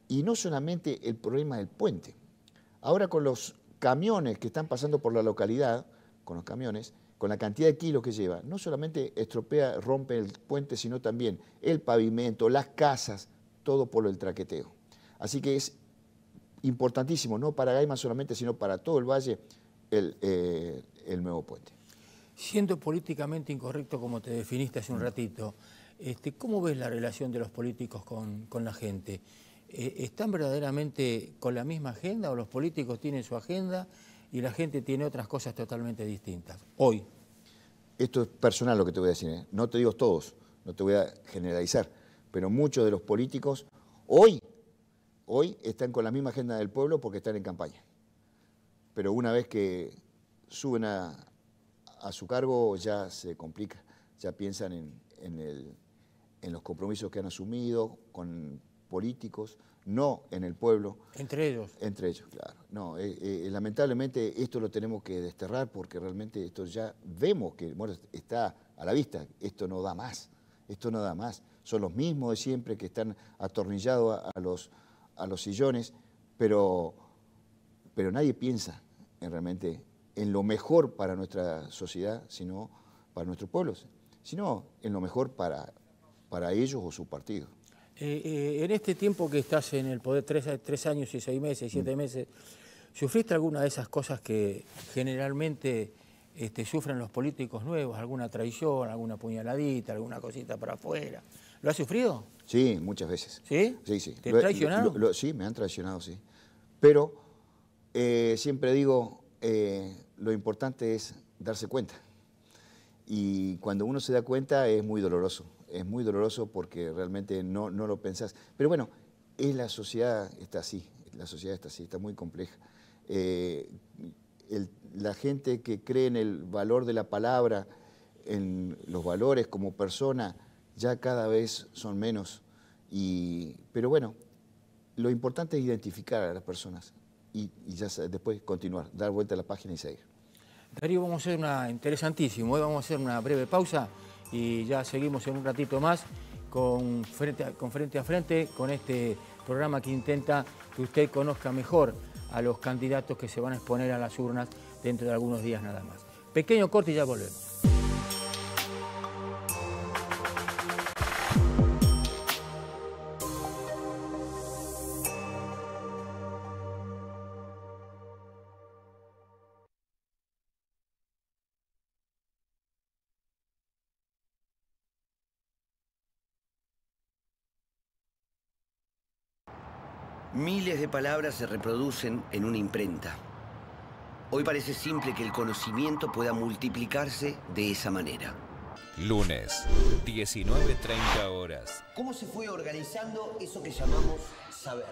Y no solamente el problema del puente. Ahora con los camiones que están pasando por la localidad, con los camiones, con la cantidad de kilos que lleva, no solamente estropea, rompe el puente, sino también el pavimento, las casas, todo por el traqueteo. Así que es importantísimo, no para Gaima solamente, sino para todo el valle, el, eh, el nuevo puente. Siendo políticamente incorrecto como te definiste hace un mm. ratito, este, ¿cómo ves la relación de los políticos con, con la gente? Eh, ¿Están verdaderamente con la misma agenda o los políticos tienen su agenda y la gente tiene otras cosas totalmente distintas? Hoy. Esto es personal lo que te voy a decir, ¿eh? no te digo todos, no te voy a generalizar, pero muchos de los políticos hoy, hoy están con la misma agenda del pueblo porque están en campaña. Pero una vez que suben a, a su cargo ya se complica, ya piensan en, los compromisos que han asumido con políticos, no en el pueblo. Entre ellos. Entre ellos, claro. No, eh, eh, lamentablemente esto lo tenemos que desterrar porque realmente esto ya vemos que está a la vista, esto no da más, esto no da más. Son los mismos de siempre que están atornillados a, los, a los sillones, pero, pero nadie piensa en realmente en lo mejor para nuestra sociedad, sino para nuestros pueblos, sino en lo mejor para, para ellos o su partido. Eh, eh, en este tiempo que estás en el poder, tres, años y seis meses, siete mm. meses, ¿sufriste alguna de esas cosas que generalmente este, sufren los políticos nuevos? ¿Alguna traición, alguna puñaladita, alguna cosita para afuera? ¿Lo has sufrido? Sí, muchas veces. ¿Sí? Sí, sí. ¿Te traicionado? sí, me han traicionado, sí. Pero eh, siempre digo, lo importante es darse cuenta. Y cuando uno se da cuenta es muy doloroso, es muy doloroso porque realmente no, no lo pensás. Pero bueno, es la sociedad está así, la sociedad está así, está muy compleja. Eh, la gente que cree en el valor de la palabra, en los valores como persona, ya cada vez son menos. Y, pero bueno, lo importante es identificar a las personas y, y ya después continuar, dar vuelta a la página y seguir. Darío, vamos a hacer una interesantísimo, ¿eh? vamos a hacer una breve pausa y ya seguimos en un ratito más con frente, a, con frente a frente con este programa que intenta que usted conozca mejor a los candidatos que se van a exponer a las urnas dentro de algunos días nada más. Pequeño corte y ya volvemos. Miles de palabras se reproducen en una imprenta. Hoy parece simple que el conocimiento pueda multiplicarse de esa manera. Lunes, 19.30 horas. ¿Cómo se fue organizando eso que llamamos saber?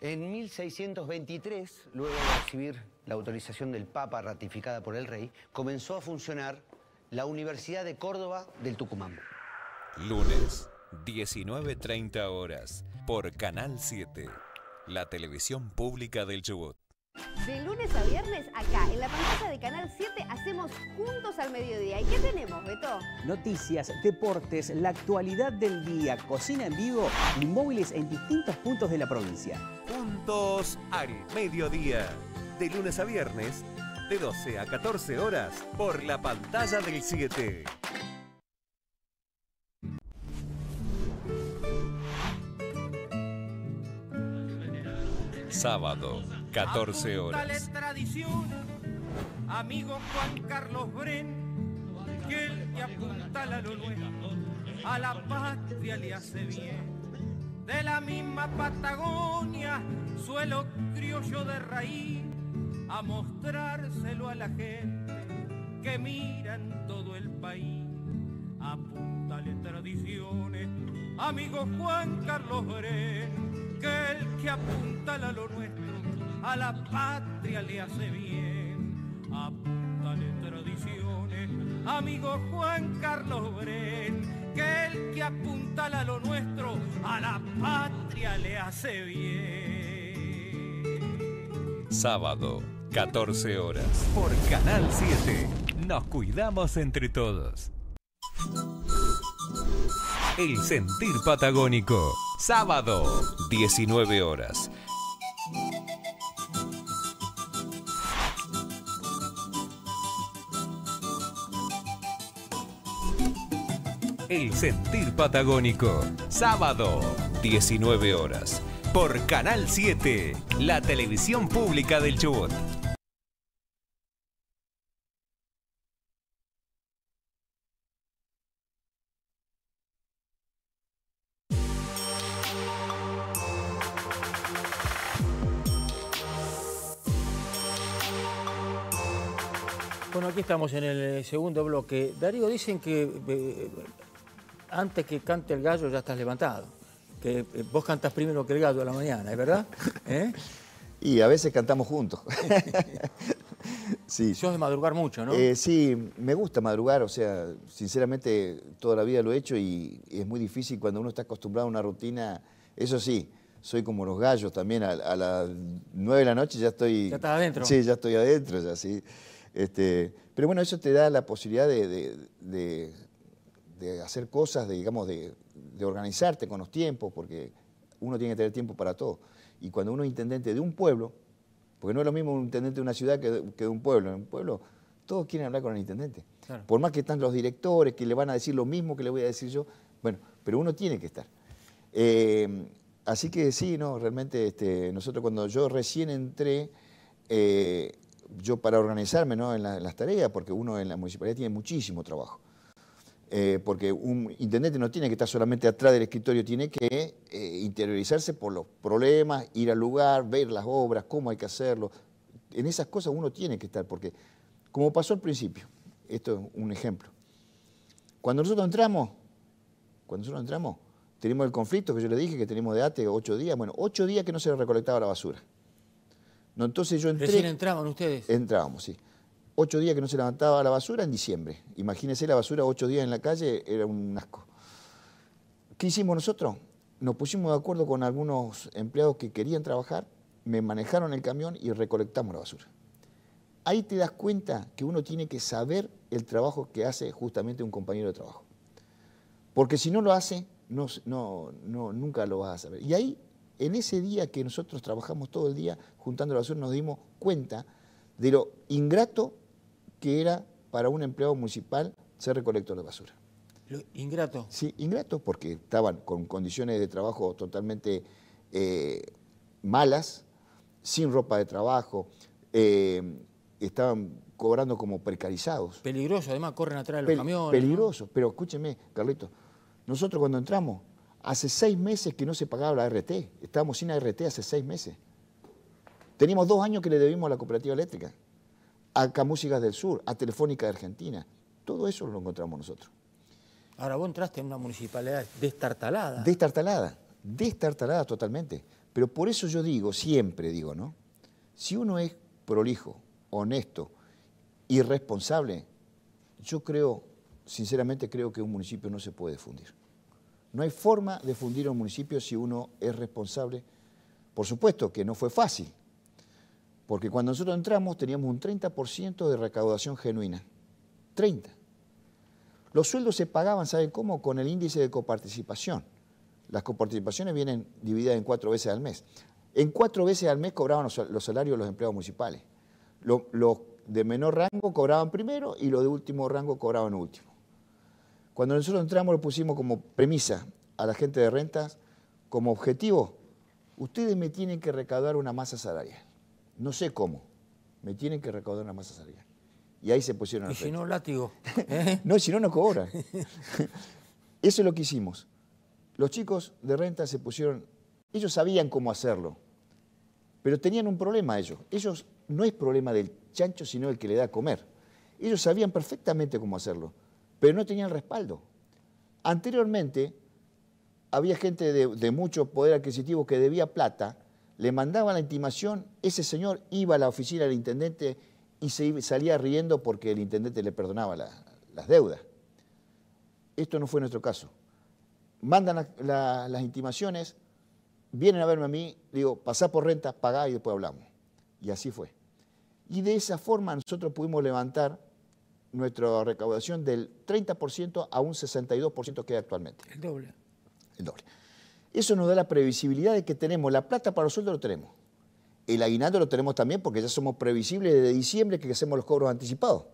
En 1623, luego de recibir la autorización del Papa ratificada por el rey, comenzó a funcionar la Universidad de Córdoba del Tucumán. Lunes, 19.30 horas por Canal 7, la televisión pública del Chubut. De lunes a viernes, acá en la pantalla de Canal 7, hacemos Juntos al Mediodía. ¿Y qué tenemos, Beto? Noticias, deportes, la actualidad del día, cocina en vivo y móviles en distintos puntos de la provincia. Juntos al Mediodía. De lunes a viernes, de 12 a 14 horas, por la pantalla del 7. Sábado, 14 horas. tradición, amigo Juan Carlos Bren, que el que apunta a lo nuestro, a la patria le hace bien. De la misma Patagonia, suelo criollo de raíz, a mostrárselo a la gente que mira en todo el país. Apúntale tradiciones, amigo Juan Carlos Bren que el que apunta a lo nuestro, a la patria le hace bien. Apúntale tradiciones, amigo Juan Carlos Bren, que el que apunta a lo nuestro, a la patria le hace bien. Sábado, 14 horas, por Canal 7. Nos cuidamos entre todos. El sentir patagónico. Sábado, 19 horas. El sentir patagónico. Sábado, 19 horas. Por Canal 7, la televisión pública del Chubut. Aquí estamos en el eh, segundo bloque. Darío, dicen que eh, antes que cante el gallo ya estás levantado. Que eh, vos cantas primero que el gallo a la mañana, ¿es verdad? *laughs* ¿Eh? Y a veces cantamos juntos. *laughs* sí. Sos de madrugar mucho, ¿no? Eh, sí, me gusta madrugar, o sea, sinceramente toda la vida lo he hecho y, y es muy difícil cuando uno está acostumbrado a una rutina. Eso sí, soy como los gallos también, a, a las nueve de la noche ya estoy... Ya estás adentro. Sí, ya estoy adentro, ya sí. Este, pero bueno, eso te da la posibilidad de, de- de- de hacer cosas, de, digamos, de, de organizarte con los tiempos, porque uno tiene que tener tiempo para todo. Y cuando uno es intendente de un pueblo, porque no es lo mismo un intendente de una ciudad que de, que de un pueblo, en un pueblo todos quieren hablar con el intendente. Claro. Por más que están los directores, que le van a decir lo mismo que le voy a decir yo, bueno, pero uno tiene que estar. Eh, así que sí, no, realmente este, nosotros cuando yo recién entré, eh, yo para organizarme ¿no? en, la- en las tareas, porque uno en la municipalidad tiene muchísimo trabajo. Eh, porque un intendente no tiene que estar solamente atrás del escritorio, tiene que eh, interiorizarse por los problemas, ir al lugar, ver las obras, cómo hay que hacerlo. En esas cosas uno tiene que estar, porque como pasó al principio, esto es un ejemplo. Cuando nosotros entramos, cuando nosotros entramos, tenemos el conflicto que yo le dije que tenemos de ATE ocho días, bueno, ocho días que no se recolectaba la basura. No, entonces yo entré... Recién entraban ustedes. Entrábamos, sí. Ocho días que no se levantaba la basura en diciembre. Imagínense la basura ocho días en la calle, era un asco. ¿Qué hicimos nosotros? Nos pusimos de acuerdo con algunos empleados que querían trabajar, me manejaron el camión y recolectamos la basura. Ahí te das cuenta que uno tiene que saber el trabajo que hace justamente un compañero de trabajo. Porque si no lo hace, no, no, no, nunca lo vas a saber. Y ahí, en ese día que nosotros trabajamos todo el día juntando la basura, nos dimos cuenta de lo ingrato que era para un empleado municipal ser recolector de basura. Lo ingrato. Sí, ingrato porque estaban con condiciones de trabajo totalmente eh, malas, sin ropa de trabajo, eh, estaban cobrando como precarizados. Peligroso, además corren atrás de los Pel- camiones. Peligroso, pero escúcheme, Carlito, nosotros cuando entramos, hace seis meses que no se pagaba la RT, estábamos sin ART hace seis meses. Teníamos dos años que le debimos a la cooperativa eléctrica, a Camúsicas del Sur, a Telefónica de Argentina. Todo eso lo encontramos nosotros. Ahora vos entraste en una municipalidad destartalada. Destartalada, destartalada totalmente. Pero por eso yo digo, siempre digo, ¿no? Si uno es prolijo, honesto y responsable, yo creo, sinceramente creo que un municipio no se puede fundir. No hay forma de fundir un municipio si uno es responsable. Por supuesto que no fue fácil, porque cuando nosotros entramos teníamos un 30% de recaudación genuina. 30. Los sueldos se pagaban, ¿saben cómo? Con el índice de coparticipación. Las coparticipaciones vienen divididas en cuatro veces al mes. En cuatro veces al mes cobraban los, salarios de los empleados municipales. Los de menor rango cobraban primero y los de último rango cobraban último. Cuando nosotros entramos lo pusimos como premisa a la gente de rentas, como objetivo, ustedes me tienen que recaudar una masa salarial. No sé cómo, me tienen que recaudar una masa salarial. Y ahí se pusieron Y si no, látigo. *laughs* No, si no, no cobran. *laughs* Eso es lo que hicimos. Los chicos de renta se pusieron, ellos sabían cómo hacerlo, pero tenían un problema ellos. Ellos no es problema del chancho, sino el que le da a comer. Ellos sabían perfectamente cómo hacerlo, pero no tenían respaldo. Anteriormente, había gente de, mucho poder adquisitivo que debía plata, le mandaban la intimación, ese señor iba a la oficina del intendente y se salía riendo porque el intendente le perdonaba la- las deudas. Esto no fue nuestro caso. Mandan la- la- las intimaciones, vienen a verme a mí, digo, pasá por renta, pagá y después hablamos. Y así fue. Y de esa forma nosotros pudimos levantar nuestra recaudación del 30% a un 62% que hay actualmente. El doble. El doble. Eso nos da la previsibilidad de que tenemos la plata para los sueldos, lo tenemos. El aguinaldo lo tenemos también porque ya somos previsibles desde diciembre que hacemos los cobros anticipados.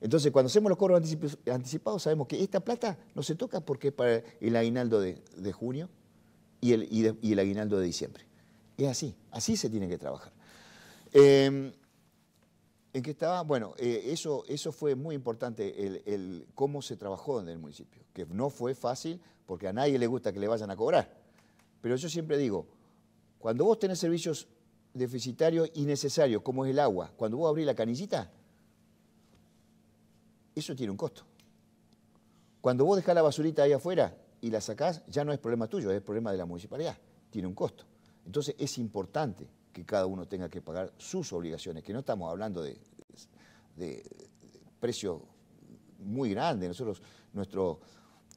Entonces, cuando hacemos los cobros anticipados, sabemos que esta plata no se toca porque es para el aguinaldo de, junio y el, y, el, aguinaldo de diciembre. Es así, así se tiene que trabajar. Em, ¿En qué estaba? Bueno, eh, eso, eso fue muy importante, el, cómo se trabajó en el municipio, que no fue fácil porque a nadie le gusta que le vayan a cobrar. Pero yo siempre digo, cuando vos tenés servicios deficitarios y necesarios, como es el agua, cuando vos abrís la canillita, eso tiene un costo. Cuando vos dejás la basurita ahí afuera y la sacás, ya no es problema tuyo, es problema de la municipalidad, tiene un costo. Entonces es importante que cada uno tenga que pagar sus obligaciones, que no estamos hablando de, de, precio muy grande. Nosotros, nuestro,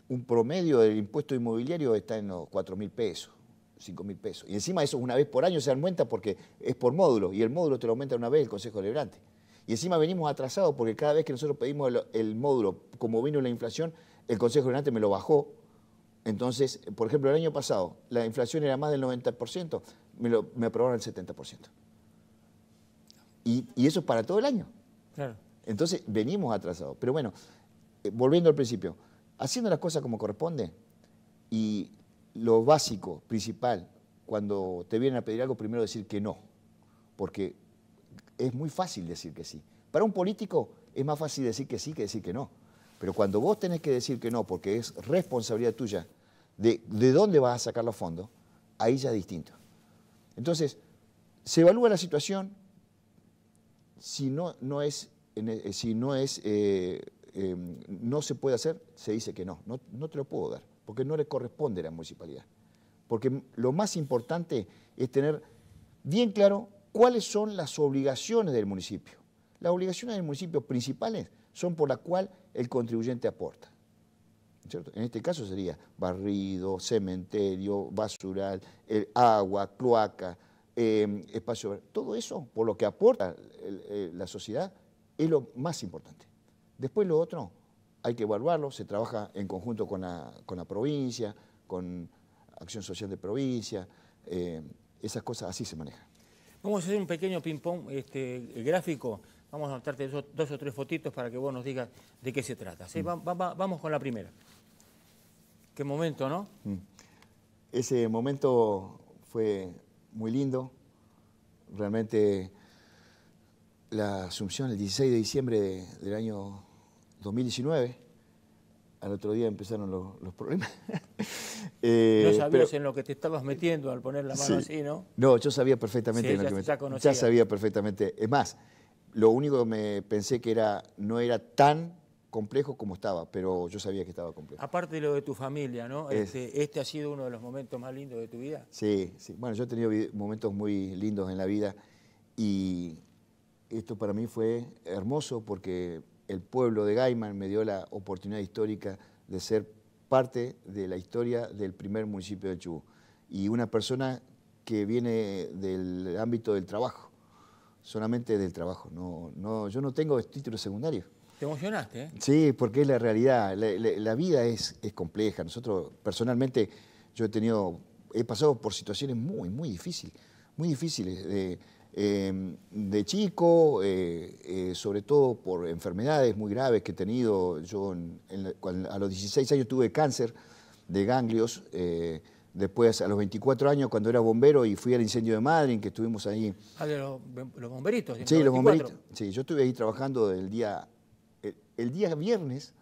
un promedio del impuesto inmobiliario está en los 4 mil pesos, 5 mil pesos. Y encima eso una vez por año se aumenta porque es por módulo, y el módulo te lo aumenta una vez el Consejo Deliberante. Y encima venimos atrasados porque cada vez que nosotros pedimos el, módulo, como vino la inflación, el Consejo Deliberante me lo bajó. Entonces, por ejemplo, el año pasado la inflación era más del 90%, me, lo, me aprobaron el 70%. Y, y, eso es para todo el año. Entonces, venimos atrasados. Pero bueno, eh, volviendo al principio, haciendo las cosas como corresponde y lo básico, principal, cuando te vienen a pedir algo, primero decir que no, porque es muy fácil decir que sí. Para un político es más fácil decir que sí que decir que no. Pero cuando vos tenés que decir que no, porque es responsabilidad tuya de, de dónde vas a sacar los fondos, ahí ya es distinto. Entonces, se evalúa la situación, si no, no es, eh, si no, es eh, em, no se puede hacer, se dice que no, no, no te lo puedo dar, porque no le corresponde a la municipalidad. Porque lo más importante es tener bien claro cuáles son las obligaciones del municipio. Las obligaciones del municipio principales son por las cuales el contribuyente aporta. En este caso sería barrido, cementerio, basural, el agua, cloaca, em, espacio. Todo eso, por lo que aporta la sociedad, es lo más importante. Después lo otro hay que evaluarlo, se trabaja en conjunto con la, provincia, con Acción Social de Provincia, em, esas cosas así se manejan. Vamos a hacer un pequeño ping-pong este, gráfico. Vamos a mostrarte dos, o tres fotitos para que vos nos digas de qué se trata. Mm. vamos con la primera. Qué momento, ¿no? Mm. Ese momento fue muy lindo. Realmente la asunción el 16 de diciembre del año 2019. Al otro día empezaron los, problemas. *laughs* eh, no sabías en lo que te estabas metiendo al poner la mano así, ¿no? No, yo sabía perfectamente en lo que me ya, ya sabía perfectamente. Es más, lo único que me pensé que era no era tan complejo como estaba, pero yo sabía que estaba complejo. Aparte de lo de tu familia, ¿no? Este, este, ha sido uno de los momentos más lindos de tu vida. Sí, sí. Bueno, yo he tenido momentos muy lindos en la vida y esto para mí fue hermoso porque el pueblo de Gaiman me dio la oportunidad histórica de ser parte de la historia del primer municipio de Chubut. Y una persona que viene del ámbito del trabajo, solamente del trabajo. No, no, yo no tengo título secundario. Te emocionaste, ¿eh? Sí, porque es la realidad. La, vida es, es, compleja. Nosotros, personalmente, yo he tenido, he pasado por situaciones muy, muy difíciles, muy difíciles. De, em, de chico, eh, eh, sobre todo por enfermedades muy graves que he tenido. Yo a los 16 años tuve cáncer de ganglios. Después, a los 24 años, cuando era bombero y fui al incendio de Madrid, que estuvimos ahí. Ah, de los, bomberitos. Sí, los bomberitos. Sí, yo estuve ahí trabajando el día el día viernes,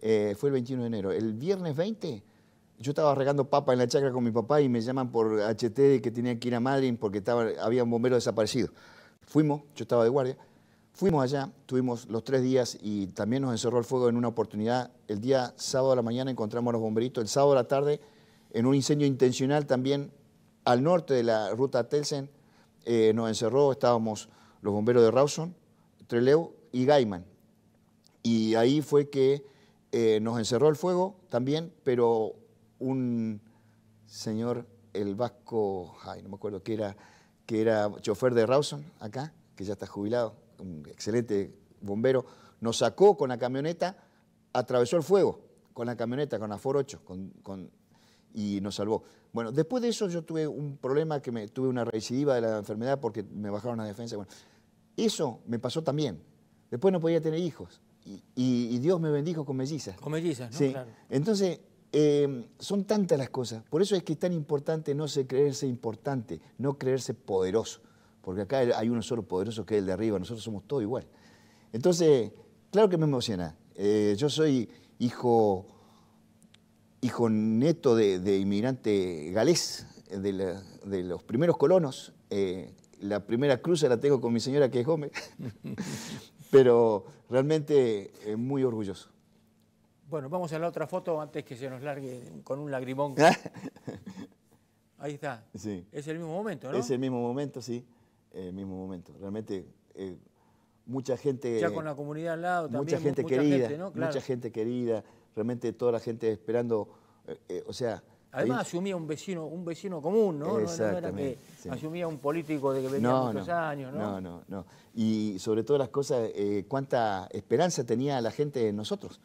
eh, fue el 21 de enero, el viernes 20, yo estaba regando papa en la chacra con mi papá y me llaman por HT que tenía que ir a Madrid porque había un bombero desaparecido. Fuimos, yo estaba de guardia, fuimos allá, tuvimos los tres días y también nos encerró el fuego en una oportunidad. El día sábado a la mañana encontramos a los bomberitos, el sábado a la tarde en un incendio intencional también al norte de la ruta Telsen, eh, nos encerró, estábamos los bomberos de Rawson, Treleu y Gaiman. Y ahí fue que eh, nos encerró el fuego también, pero un señor, el vasco, no me acuerdo, que era, que era chofer de Rawson acá, que ya está jubilado, un excelente bombero, nos sacó con la camioneta, atravesó el fuego con la camioneta, con la Ford 8, con, con- y nos salvó. Bueno, después de eso yo tuve un problema que me tuve una recidiva de la enfermedad porque me bajaron la defensa. Bueno, eso me pasó también. Después no podía tener hijos y, Dios me bendijo con mellizas. Con mellizas, ¿no? Sí. Claro. Entonces, eh, son tantas las cosas. Por eso es que es tan importante no se creerse importante, no creerse poderoso. Porque acá hay uno solo poderoso que es el de arriba, nosotros somos todos igual. Entonces, claro que me emociona. Eh, yo soy hijo, hijo neto de, de inmigrante galés, de, la- de los primeros colonos. Eh, la primera cruza la tengo con mi señora que es Gómez, *laughs* pero realmente eh, muy orgulloso. Bueno, vamos a la otra foto antes que se nos largue con un lagrimón. *laughs* Ahí está. Sí. Es el mismo momento, ¿no? Es el mismo momento, sí, el mismo momento. Realmente eh, mucha gente... Ya con la comunidad al lado también. mucha mu- gente mucha querida, gente, ¿no? Claro. mucha gente querida, realmente toda la gente esperando, eh, eh, o sea... Además asumía un vecino, un vecino común, ¿no? No- No, era que sí. asumía un político de que venía muchos años, ¿no? No, no, no. Y sobre todas las cosas, eh, cuánta esperanza tenía la gente en nosotros.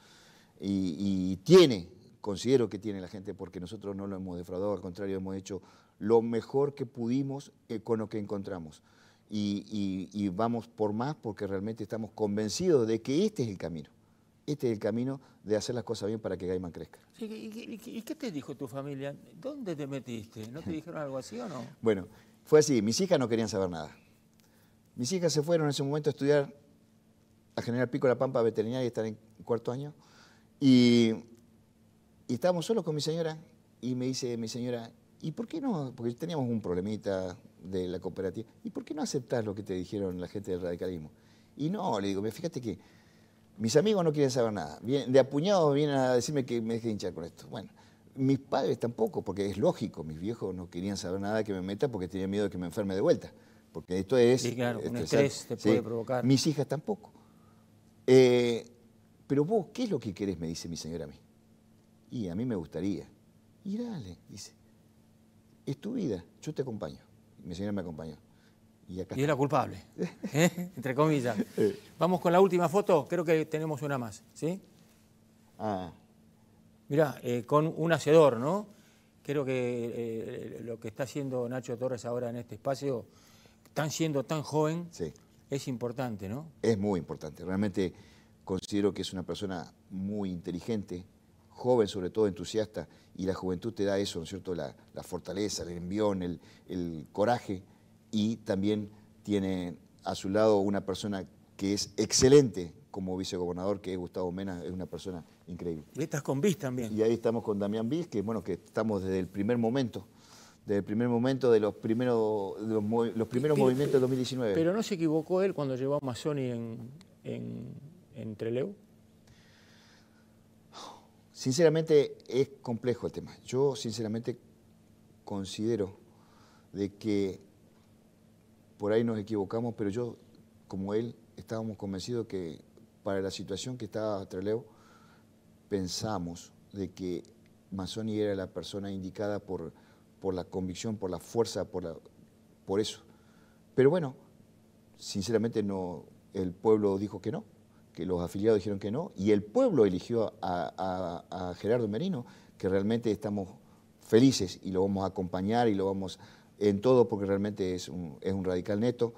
Y, y tiene, considero que tiene la gente, porque nosotros no lo hemos defraudado, al contrario, hemos hecho lo mejor que pudimos eh, con lo que encontramos. Y, y- y vamos por más porque realmente estamos convencidos de que este es el camino. Este es el camino de hacer las cosas bien para que Gaiman crezca. Sí, ¿Y, y- y- qué te dijo tu familia? ¿Dónde te metiste? ¿No te *laughs* dijeron algo así o no? Bueno, fue así. Mis hijas no querían saber nada. Mis hijas se fueron en ese momento a estudiar a General Pico La Pampa veterinaria y están en cuarto año. Y, y estábamos solos con mi señora y me dice mi señora, ¿y por qué no? Porque teníamos un problemita de la cooperativa. ¿Y por qué no aceptás lo que te dijeron la gente del radicalismo? Y no, le digo, "Mira, fíjate que mis amigos no quieren saber nada. De apuñados vienen a decirme que me deje hinchar con esto. Bueno, mis padres tampoco, porque es lógico, mis viejos no querían saber nada que me meta porque tenían miedo de que me enferme de vuelta. Porque esto es... Sí, claro, un estresar. estrés te puede provocar. Mis hijas tampoco. Eh, pero vos, ¿qué es lo que querés? Me dice mi señora a mí. Y a mí me gustaría. Y dale, dice. Es tu vida, yo te acompaño. Mi señora me acompañó. Y acá Y es la culpable, *laughs* ¿eh? entre comillas. Vamos con la última foto, creo que tenemos una más, ¿sí? Ah. Mirá, eh, con un hacedor, ¿no? Creo que eh, lo que está haciendo Nacho Torres ahora en este espacio, tan siendo tan joven, es importante, ¿no? Es muy importante. Realmente considero que es una persona muy inteligente, joven, sobre todo entusiasta, y la juventud te da eso, ¿no es cierto? La, la fortaleza, el envión, el, el coraje, y también tiene a su lado una persona que es excelente como vicegobernador, que es Gustavo Mena, es una persona increíble. Y estás con Bis también. Y ahí estamos con Damián Bis, que bueno, que estamos desde el primer momento, desde el primer momento de los primeros, de los, movi- los primeros Pero- movimientos del 2019. Pero no se equivocó él cuando llevó a Mazzoni en, en, en Trelew. Sinceramente es complejo el tema. Yo sinceramente considero de que por ahí nos equivocamos, pero yo, como él, estábamos convencidos que para la situación que estaba Treleu, pensamos de que Mazzoni era la persona indicada por, por la convicción, por la fuerza, por, por eso. Pero bueno, sinceramente no, el pueblo dijo que no, que los afiliados dijeron que no, y el pueblo eligió a, a- a Gerardo Merino, que realmente estamos felices y lo vamos a acompañar y lo vamos en todo porque realmente es un, es un radical neto,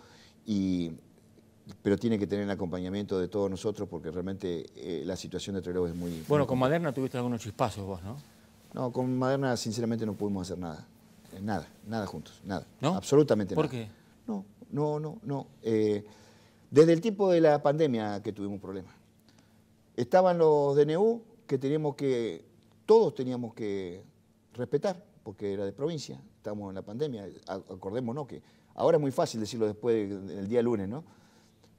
y, pero tiene que tener el acompañamiento de todos nosotros porque realmente eh, la situación de Trelew es muy... Bueno, muy con Maderna tuviste algunos chispazos vos, ¿no? no, con Maderna sinceramente no pudimos hacer nada. Eh, Nada, nada juntos, nada. ¿No? Absolutamente ¿Por nada. qué? No, no, no, no. Eh, desde el tiempo de la pandemia que tuvimos problemas. Estaban los DNU que teníamos que, todos teníamos que respetar, porque era de provincia, estamos en la pandemia, acordémonos que ahora es muy fácil decirlo después del día lunes, ¿no?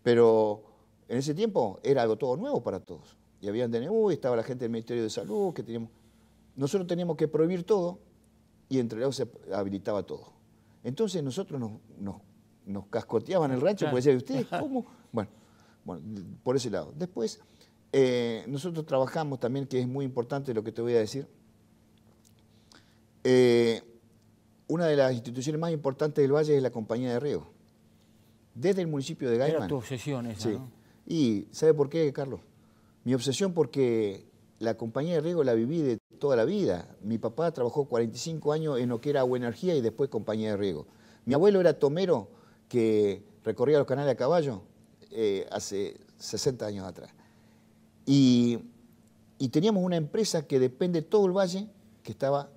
Pero en ese tiempo era algo todo nuevo para todos. Y había DNU, y estaba la gente del Ministerio de Salud, que teníamos... Nosotros teníamos que prohibir todo y entre ellos se habilitaba todo. Entonces nosotros nos, nos, nos cascoteaban el rancho Claro. porque decían, ¿ustedes cómo? *laughs* Bueno, bueno, por ese lado. Después, eh, nosotros trabajamos también, que es muy importante lo que te voy a decir. Eh, una de las instituciones más importantes del Valle es la Compañía de Riego. Desde el municipio de Era Gaiman. tu obsesión esa, Sí. ¿no? Y ¿sabe por qué, Carlos? Mi obsesión porque la compañía de riego la viví de toda la vida. Mi papá trabajó 45 años en lo que era agua energía y después compañía de riego. Mi abuelo era tomero que recorría los canales a caballo eh, hace 60 años atrás. Y, teníamos una empresa que depende de todo el valle, que estaba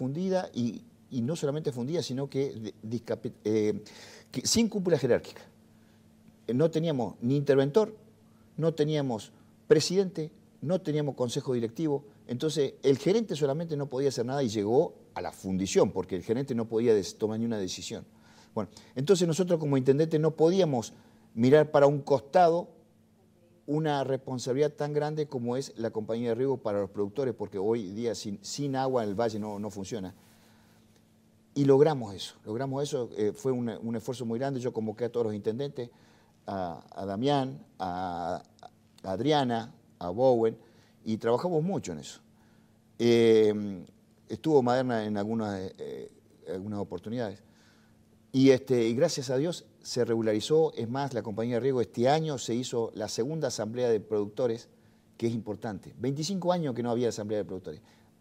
fundida y, no solamente fundida, sino que, eh, que sin cúpula jerárquica. No teníamos ni interventor, no teníamos presidente, no teníamos consejo directivo, entonces el gerente solamente no podía hacer nada y llegó a la fundición, porque el gerente no podía tomar ni una decisión. Bueno, entonces nosotros como intendente no podíamos mirar para un costado una responsabilidad tan grande como es la compañía de riego para los productores, porque hoy día sin, sin agua el valle no, no, funciona. Y logramos eso, logramos eso, eh, fue un, esfuerzo muy grande, yo convoqué a todos los intendentes, a, a Damián, a, a Adriana, a Bowen, y trabajamos mucho en eso. Eh, estuvo Maderna en algunas, eh, algunas oportunidades. Y, este, y gracias a Dios se regularizó, es más, la compañía de riego este año se hizo la segunda asamblea de productores, que es importante. 25 años que no había asamblea de productores.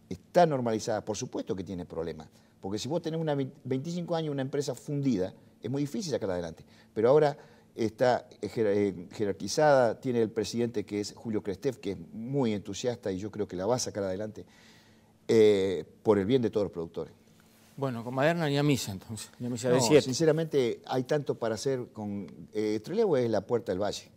Está normalizada, por supuesto que tiene problemas, porque si vos tenés una 25 años una empresa fundida, es muy difícil sacarla adelante. Pero ahora está eh, jerarquizada, tiene el presidente que es Julio Crestev, que es muy entusiasta y yo creo que la va a sacar adelante eh, por el bien de todos los productores. Bueno, con Maderna ni a misa entonces, ni a misa de siete. Sinceramente hay tanto para hacer con... Eh, Trelew es la puerta del valle.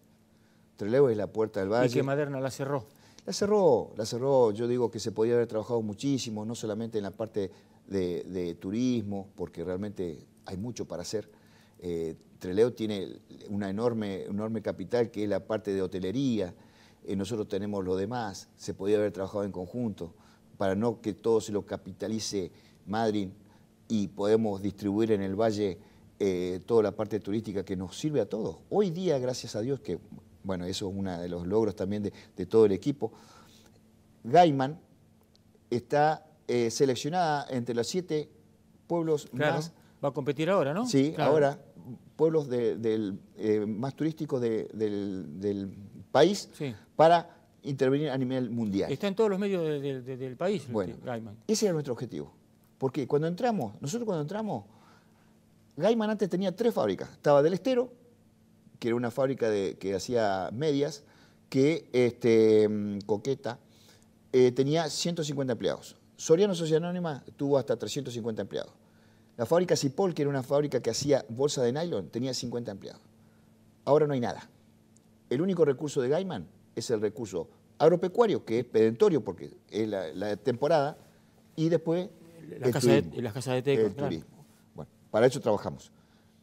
Trelew es la puerta del valle. ¿Y que Maderna la cerró? La cerró, la cerró. Yo digo que se podía haber trabajado muchísimo, no solamente en la parte de, turismo, porque realmente hay mucho para hacer. Eh, Treleo tiene una enorme, enorme capital que es la parte de hotelería, eh, nosotros tenemos lo demás, se podía haber trabajado en conjunto para no que todo se lo capitalice Madrid y podemos distribuir en el valle eh, toda la parte turística que nos sirve a todos. Hoy día, gracias a Dios, que bueno, eso es uno de los logros también de, todo el equipo, Gaiman está eh, seleccionada entre los siete pueblos más... Va a competir ahora, ¿no? Sí, ahora pueblos del, eh, más turísticos del, país para intervenir a nivel mundial. Está en todos los medios del país, bueno, Ese era nuestro objetivo. Porque cuando entramos, nosotros cuando entramos, Gaiman antes tenía tres fábricas. Estaba del Estero, que era una fábrica que hacía medias, que este, mm, Coqueta eh, tenía 150 empleados. Soriano Sociedad Anónima tuvo hasta 350 empleados. La fábrica Cipol, que era una fábrica que hacía bolsa de nylon, tenía 50 empleados. Ahora no hay nada. El único recurso de Gaiman es el recurso agropecuario, que es pedentorio porque es la, temporada, y después la casa de, las casas de teco. turismo. Bueno, para eso trabajamos.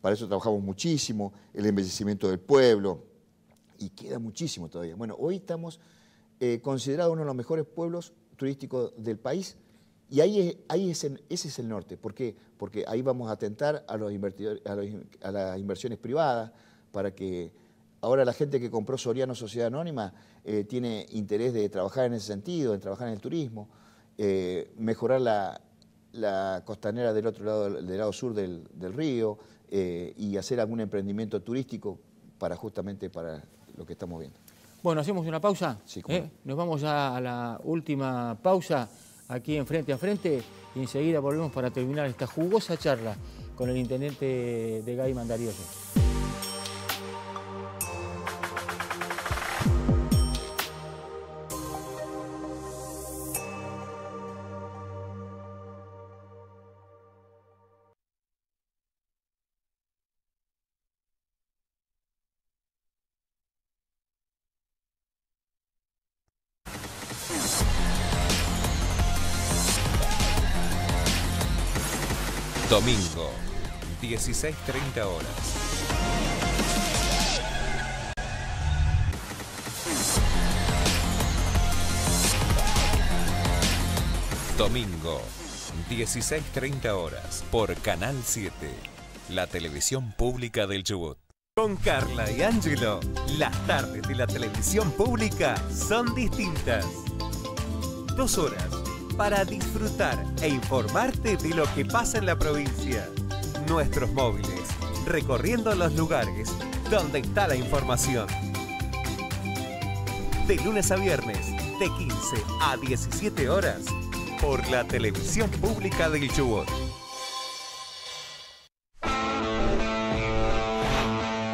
Para eso trabajamos muchísimo, el embellecimiento del pueblo, y queda muchísimo todavía. Bueno, hoy estamos eh, considerados uno de los mejores pueblos turísticos del país, y ahí, ahí es ese es el norte. ¿Por qué? Porque ahí vamos a atentar a, los a, las inversiones privadas para que ahora la gente que compró Soriano Sociedad Anónima eh, tiene interés de trabajar en ese sentido, en trabajar en el turismo, eh, mejorar la, costanera del otro lado, del lado sur del, río eh, y hacer algún emprendimiento turístico para justamente para lo que estamos viendo. Bueno, hacemos una pausa. Sí, Nos vamos ya a la última pausa aquí en Frente a Frente y enseguida volvemos para terminar esta jugosa charla con el intendente de Gaiman Darioso. 16.30 horas. Domingo, 16.30 horas, por Canal 7, la televisión pública del Chubut. Con Carla y Angelo, las tardes de la televisión pública son distintas. Dos horas para disfrutar e informarte de lo que pasa en la provincia. Nuestros móviles, recorriendo los lugares donde está la información. de lunes a viernes, de 15 a 17 horas, por la televisión pública del Chubut.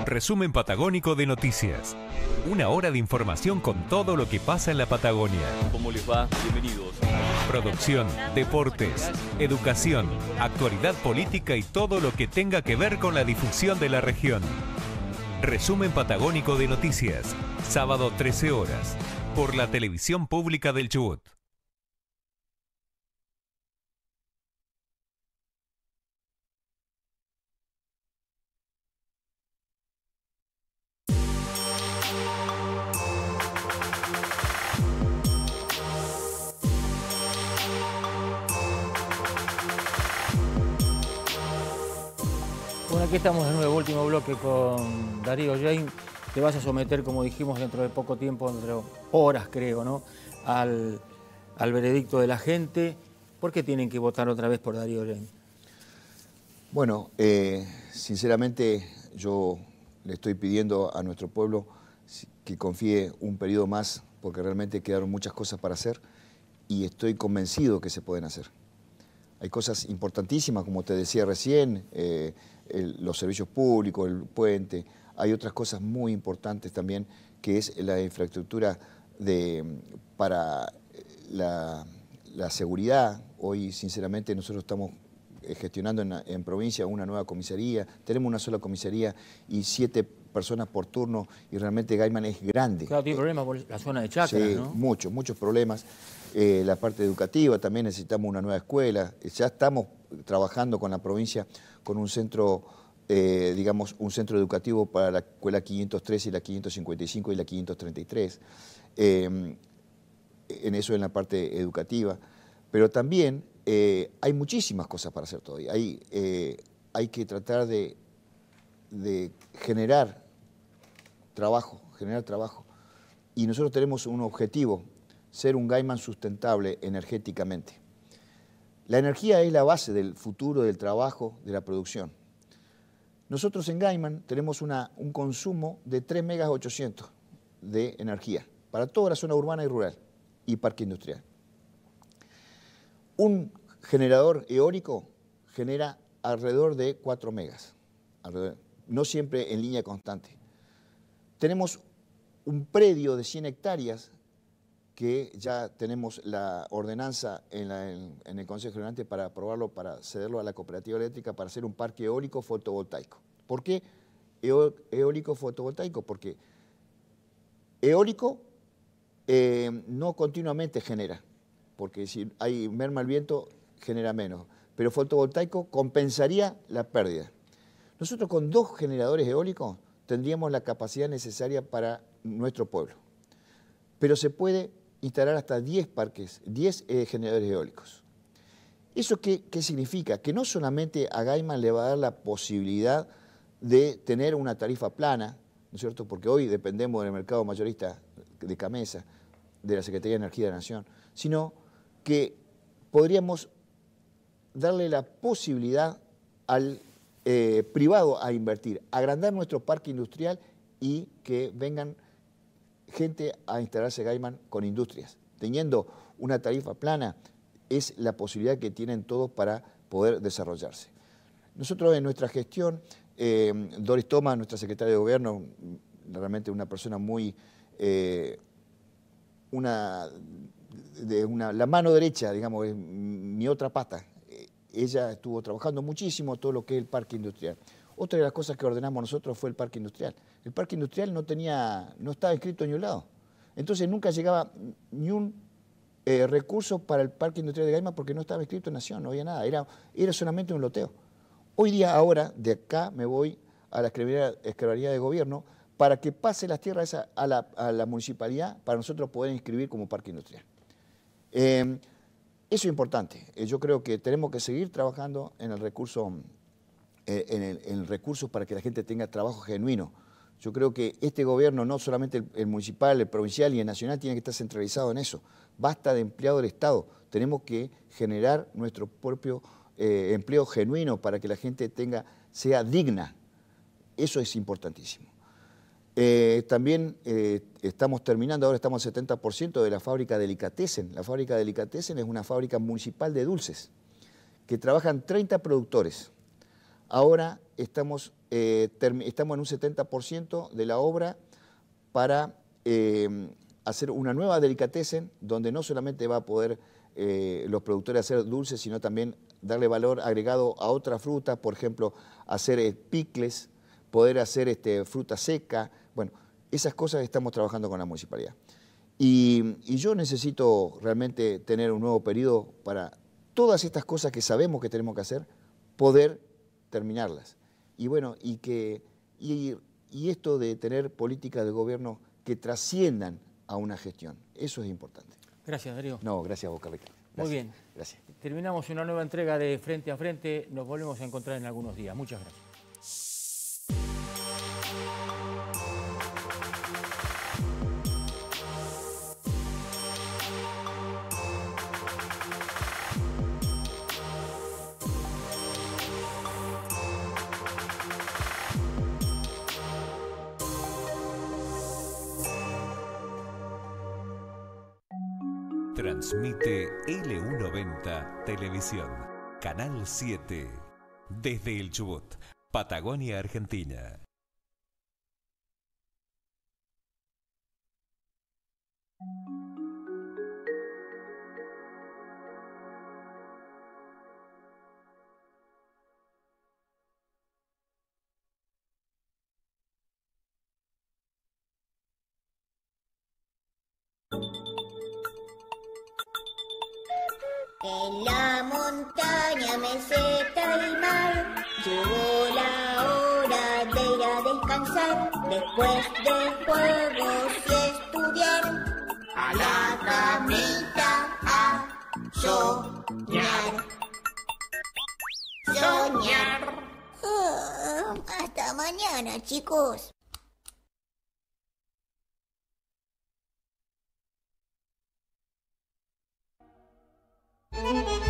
Resumen patagónico de noticias. Una hora de información con todo lo que pasa en la Patagonia. ¿Cómo les va? Bienvenidos. Producción, deportes, educación, actualidad política y todo lo que tenga que ver con la difusión de la región. Resumen patagónico de noticias. Sábado 13 horas. Por la televisión pública del Chubut. Estamos de nuevo, último bloque con Darío Jane. Te vas a someter, como dijimos, dentro de poco tiempo, dentro de horas creo, ¿no? Al, al veredicto de la gente. ¿Por qué tienen que votar otra vez por Darío Jane? Bueno, eh, sinceramente yo le estoy pidiendo a nuestro pueblo que confíe un periodo más, porque realmente quedaron muchas cosas para hacer y estoy convencido que se pueden hacer. Hay cosas importantísimas, como te decía recién, eh, el- los servicios públicos, el puente. Hay otras cosas muy importantes también, que es la infraestructura de, para la, la seguridad. Hoy, sinceramente, nosotros estamos gestionando en, provincia una nueva comisaría. Tenemos una sola comisaría y siete personas por turno y realmente Gaiman es grande. Claro, tiene problemas por la zona de Chacras, Sí, ¿no? muchos, muchos problemas. Eh, la parte educativa, también necesitamos una nueva escuela. Eh, Ya estamos trabajando con la provincia con un centro, eh, digamos, un centro educativo para la escuela 503 y la 555 y la 533. Eh, en eso en la parte educativa. Pero también eh, hay muchísimas cosas para hacer todavía. Hay, eh, que tratar de, generar trabajo, generar trabajo. Y nosotros tenemos un objetivo, ser un Gaiman sustentable energéticamente. La energía es la base del futuro del trabajo, de la producción. Nosotros en Gaiman tenemos un consumo de 3 megas 800 de energía para toda la zona urbana y rural y parque industrial. Un generador eólico genera alrededor de 4 megas, no siempre en línea constante. Tenemos un predio de 100 hectáreas que ya tenemos la ordenanza en, el Consejo Generante para aprobarlo, para cederlo a la cooperativa eléctrica para hacer un parque eólico fotovoltaico. ¿Por qué eólico fotovoltaico? Porque eólico eh, no continuamente genera, porque si hay merma el viento, genera menos, pero fotovoltaico compensaría la pérdida. Nosotros con dos generadores eólicos tendríamos la capacidad necesaria para nuestro pueblo, pero se puede instalar hasta 10 parques, 10 eh, generadores eólicos. ¿Eso qué, qué significa? Que no solamente a Gaiman le va a dar la posibilidad de tener una tarifa plana, ¿no es cierto? Porque hoy dependemos del mercado mayorista de Camesa, de la Secretaría de Energía de la Nación, sino que podríamos darle la posibilidad al eh, privado a invertir, agrandar nuestro parque industrial y que vengan gente a instalarse Gaiman con industrias. Teniendo una tarifa plana, es la posibilidad que tienen todos para poder desarrollarse. Nosotros en nuestra gestión, eh, Doris Toma, nuestra secretaria de gobierno, realmente una persona muy, eh, una, de una, la mano derecha, digamos, es mi otra pata. Ella estuvo trabajando muchísimo todo lo que es el parque industrial. Otra de las cosas que ordenamos nosotros fue el parque industrial. El parque industrial no tenía, no estaba inscrito en ningún lado. Entonces nunca llegaba ni un eh, recurso para el parque industrial de Gaima porque no estaba inscrito en Nación, no había nada, era, era solamente un loteo. Hoy día, ahora, de acá me voy a la Escribanía de Gobierno para que pase las tierras a la, a la municipalidad para nosotros poder inscribir como parque industrial. Eh, eso es importante. Eh, yo creo que tenemos que seguir trabajando en el recurso, eh, en, el, en para que la gente tenga trabajo genuino. Yo creo que este gobierno, no solamente el, el municipal, el provincial y el nacional, tiene que estar centralizado en eso. Basta de empleado del Estado. Tenemos que generar nuestro propio eh, empleo genuino para que la gente tenga, sea digna. Eso es importantísimo. Eh, también eh, estamos terminando, ahora estamos al 70% de la fábrica Delicatessen. La fábrica Delicatessen es una fábrica municipal de dulces, que trabajan 30 productores. Ahora estamos, eh, estamos en un 70% de la obra para hacer una nueva Delicatessen, donde no solamente va a poder los productores hacer dulces, sino también darle valor agregado a otras frutas, por ejemplo, hacer picles, poder hacer este, fruta seca, bueno, esas cosas estamos trabajando con la municipalidad. Y, yo necesito realmente tener un nuevo periodo para todas estas cosas que sabemos que tenemos que hacer, poder terminarlas. Y bueno, y, que, y, esto de tener políticas de gobierno que trasciendan a una gestión, eso es importante. Gracias, Darío. No, gracias a vos, Muy bien. Gracias. Terminamos una nueva entrega de Frente a Frente. Nos volvemos a encontrar en algunos días. Muchas gracias. Canal 7, desde el Chubut, Patagonia, Argentina. En la montaña, meseta y mar, llegó la hora de ir a descansar, después de juegos y estudiar, a la camita a soñar. Soñar. Ah, hasta mañana, chicos. Tengo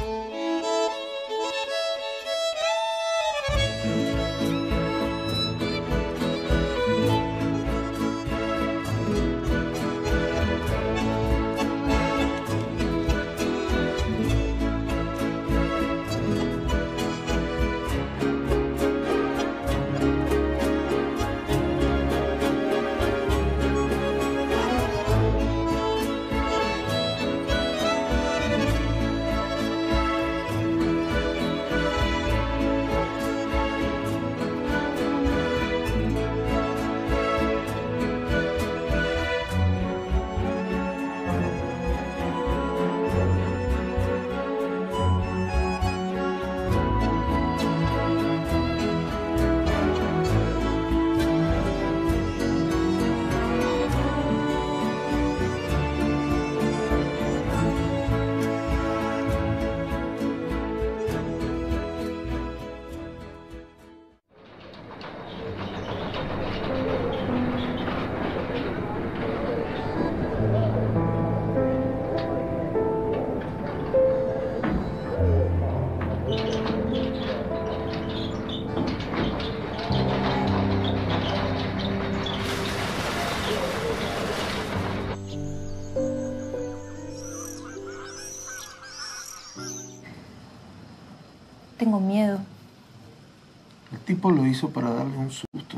Lo hizo para darle un susto.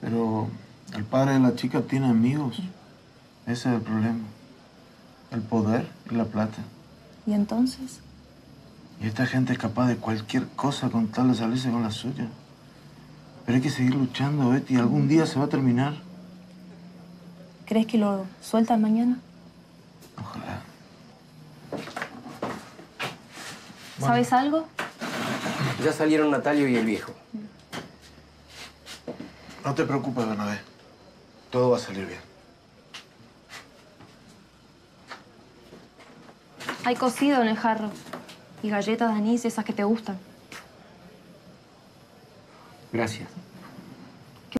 Pero el padre de la chica tiene amigos. Ese es el problema. El poder y la plata. ¿Y entonces? Y esta gente es capaz de cualquier cosa con tal de salirse con la suya. Pero hay que seguir luchando, Betty. Algún día se va a terminar. ¿Crees que lo sueltan mañana? Ojalá. ¿Sabes algo? Ya salieron Natalio y el viejo. No te preocupes, Bernabé. Todo va a salir bien. Hay cocido en el jarro. Y galletas de anís, esas que te gustan. Gracias.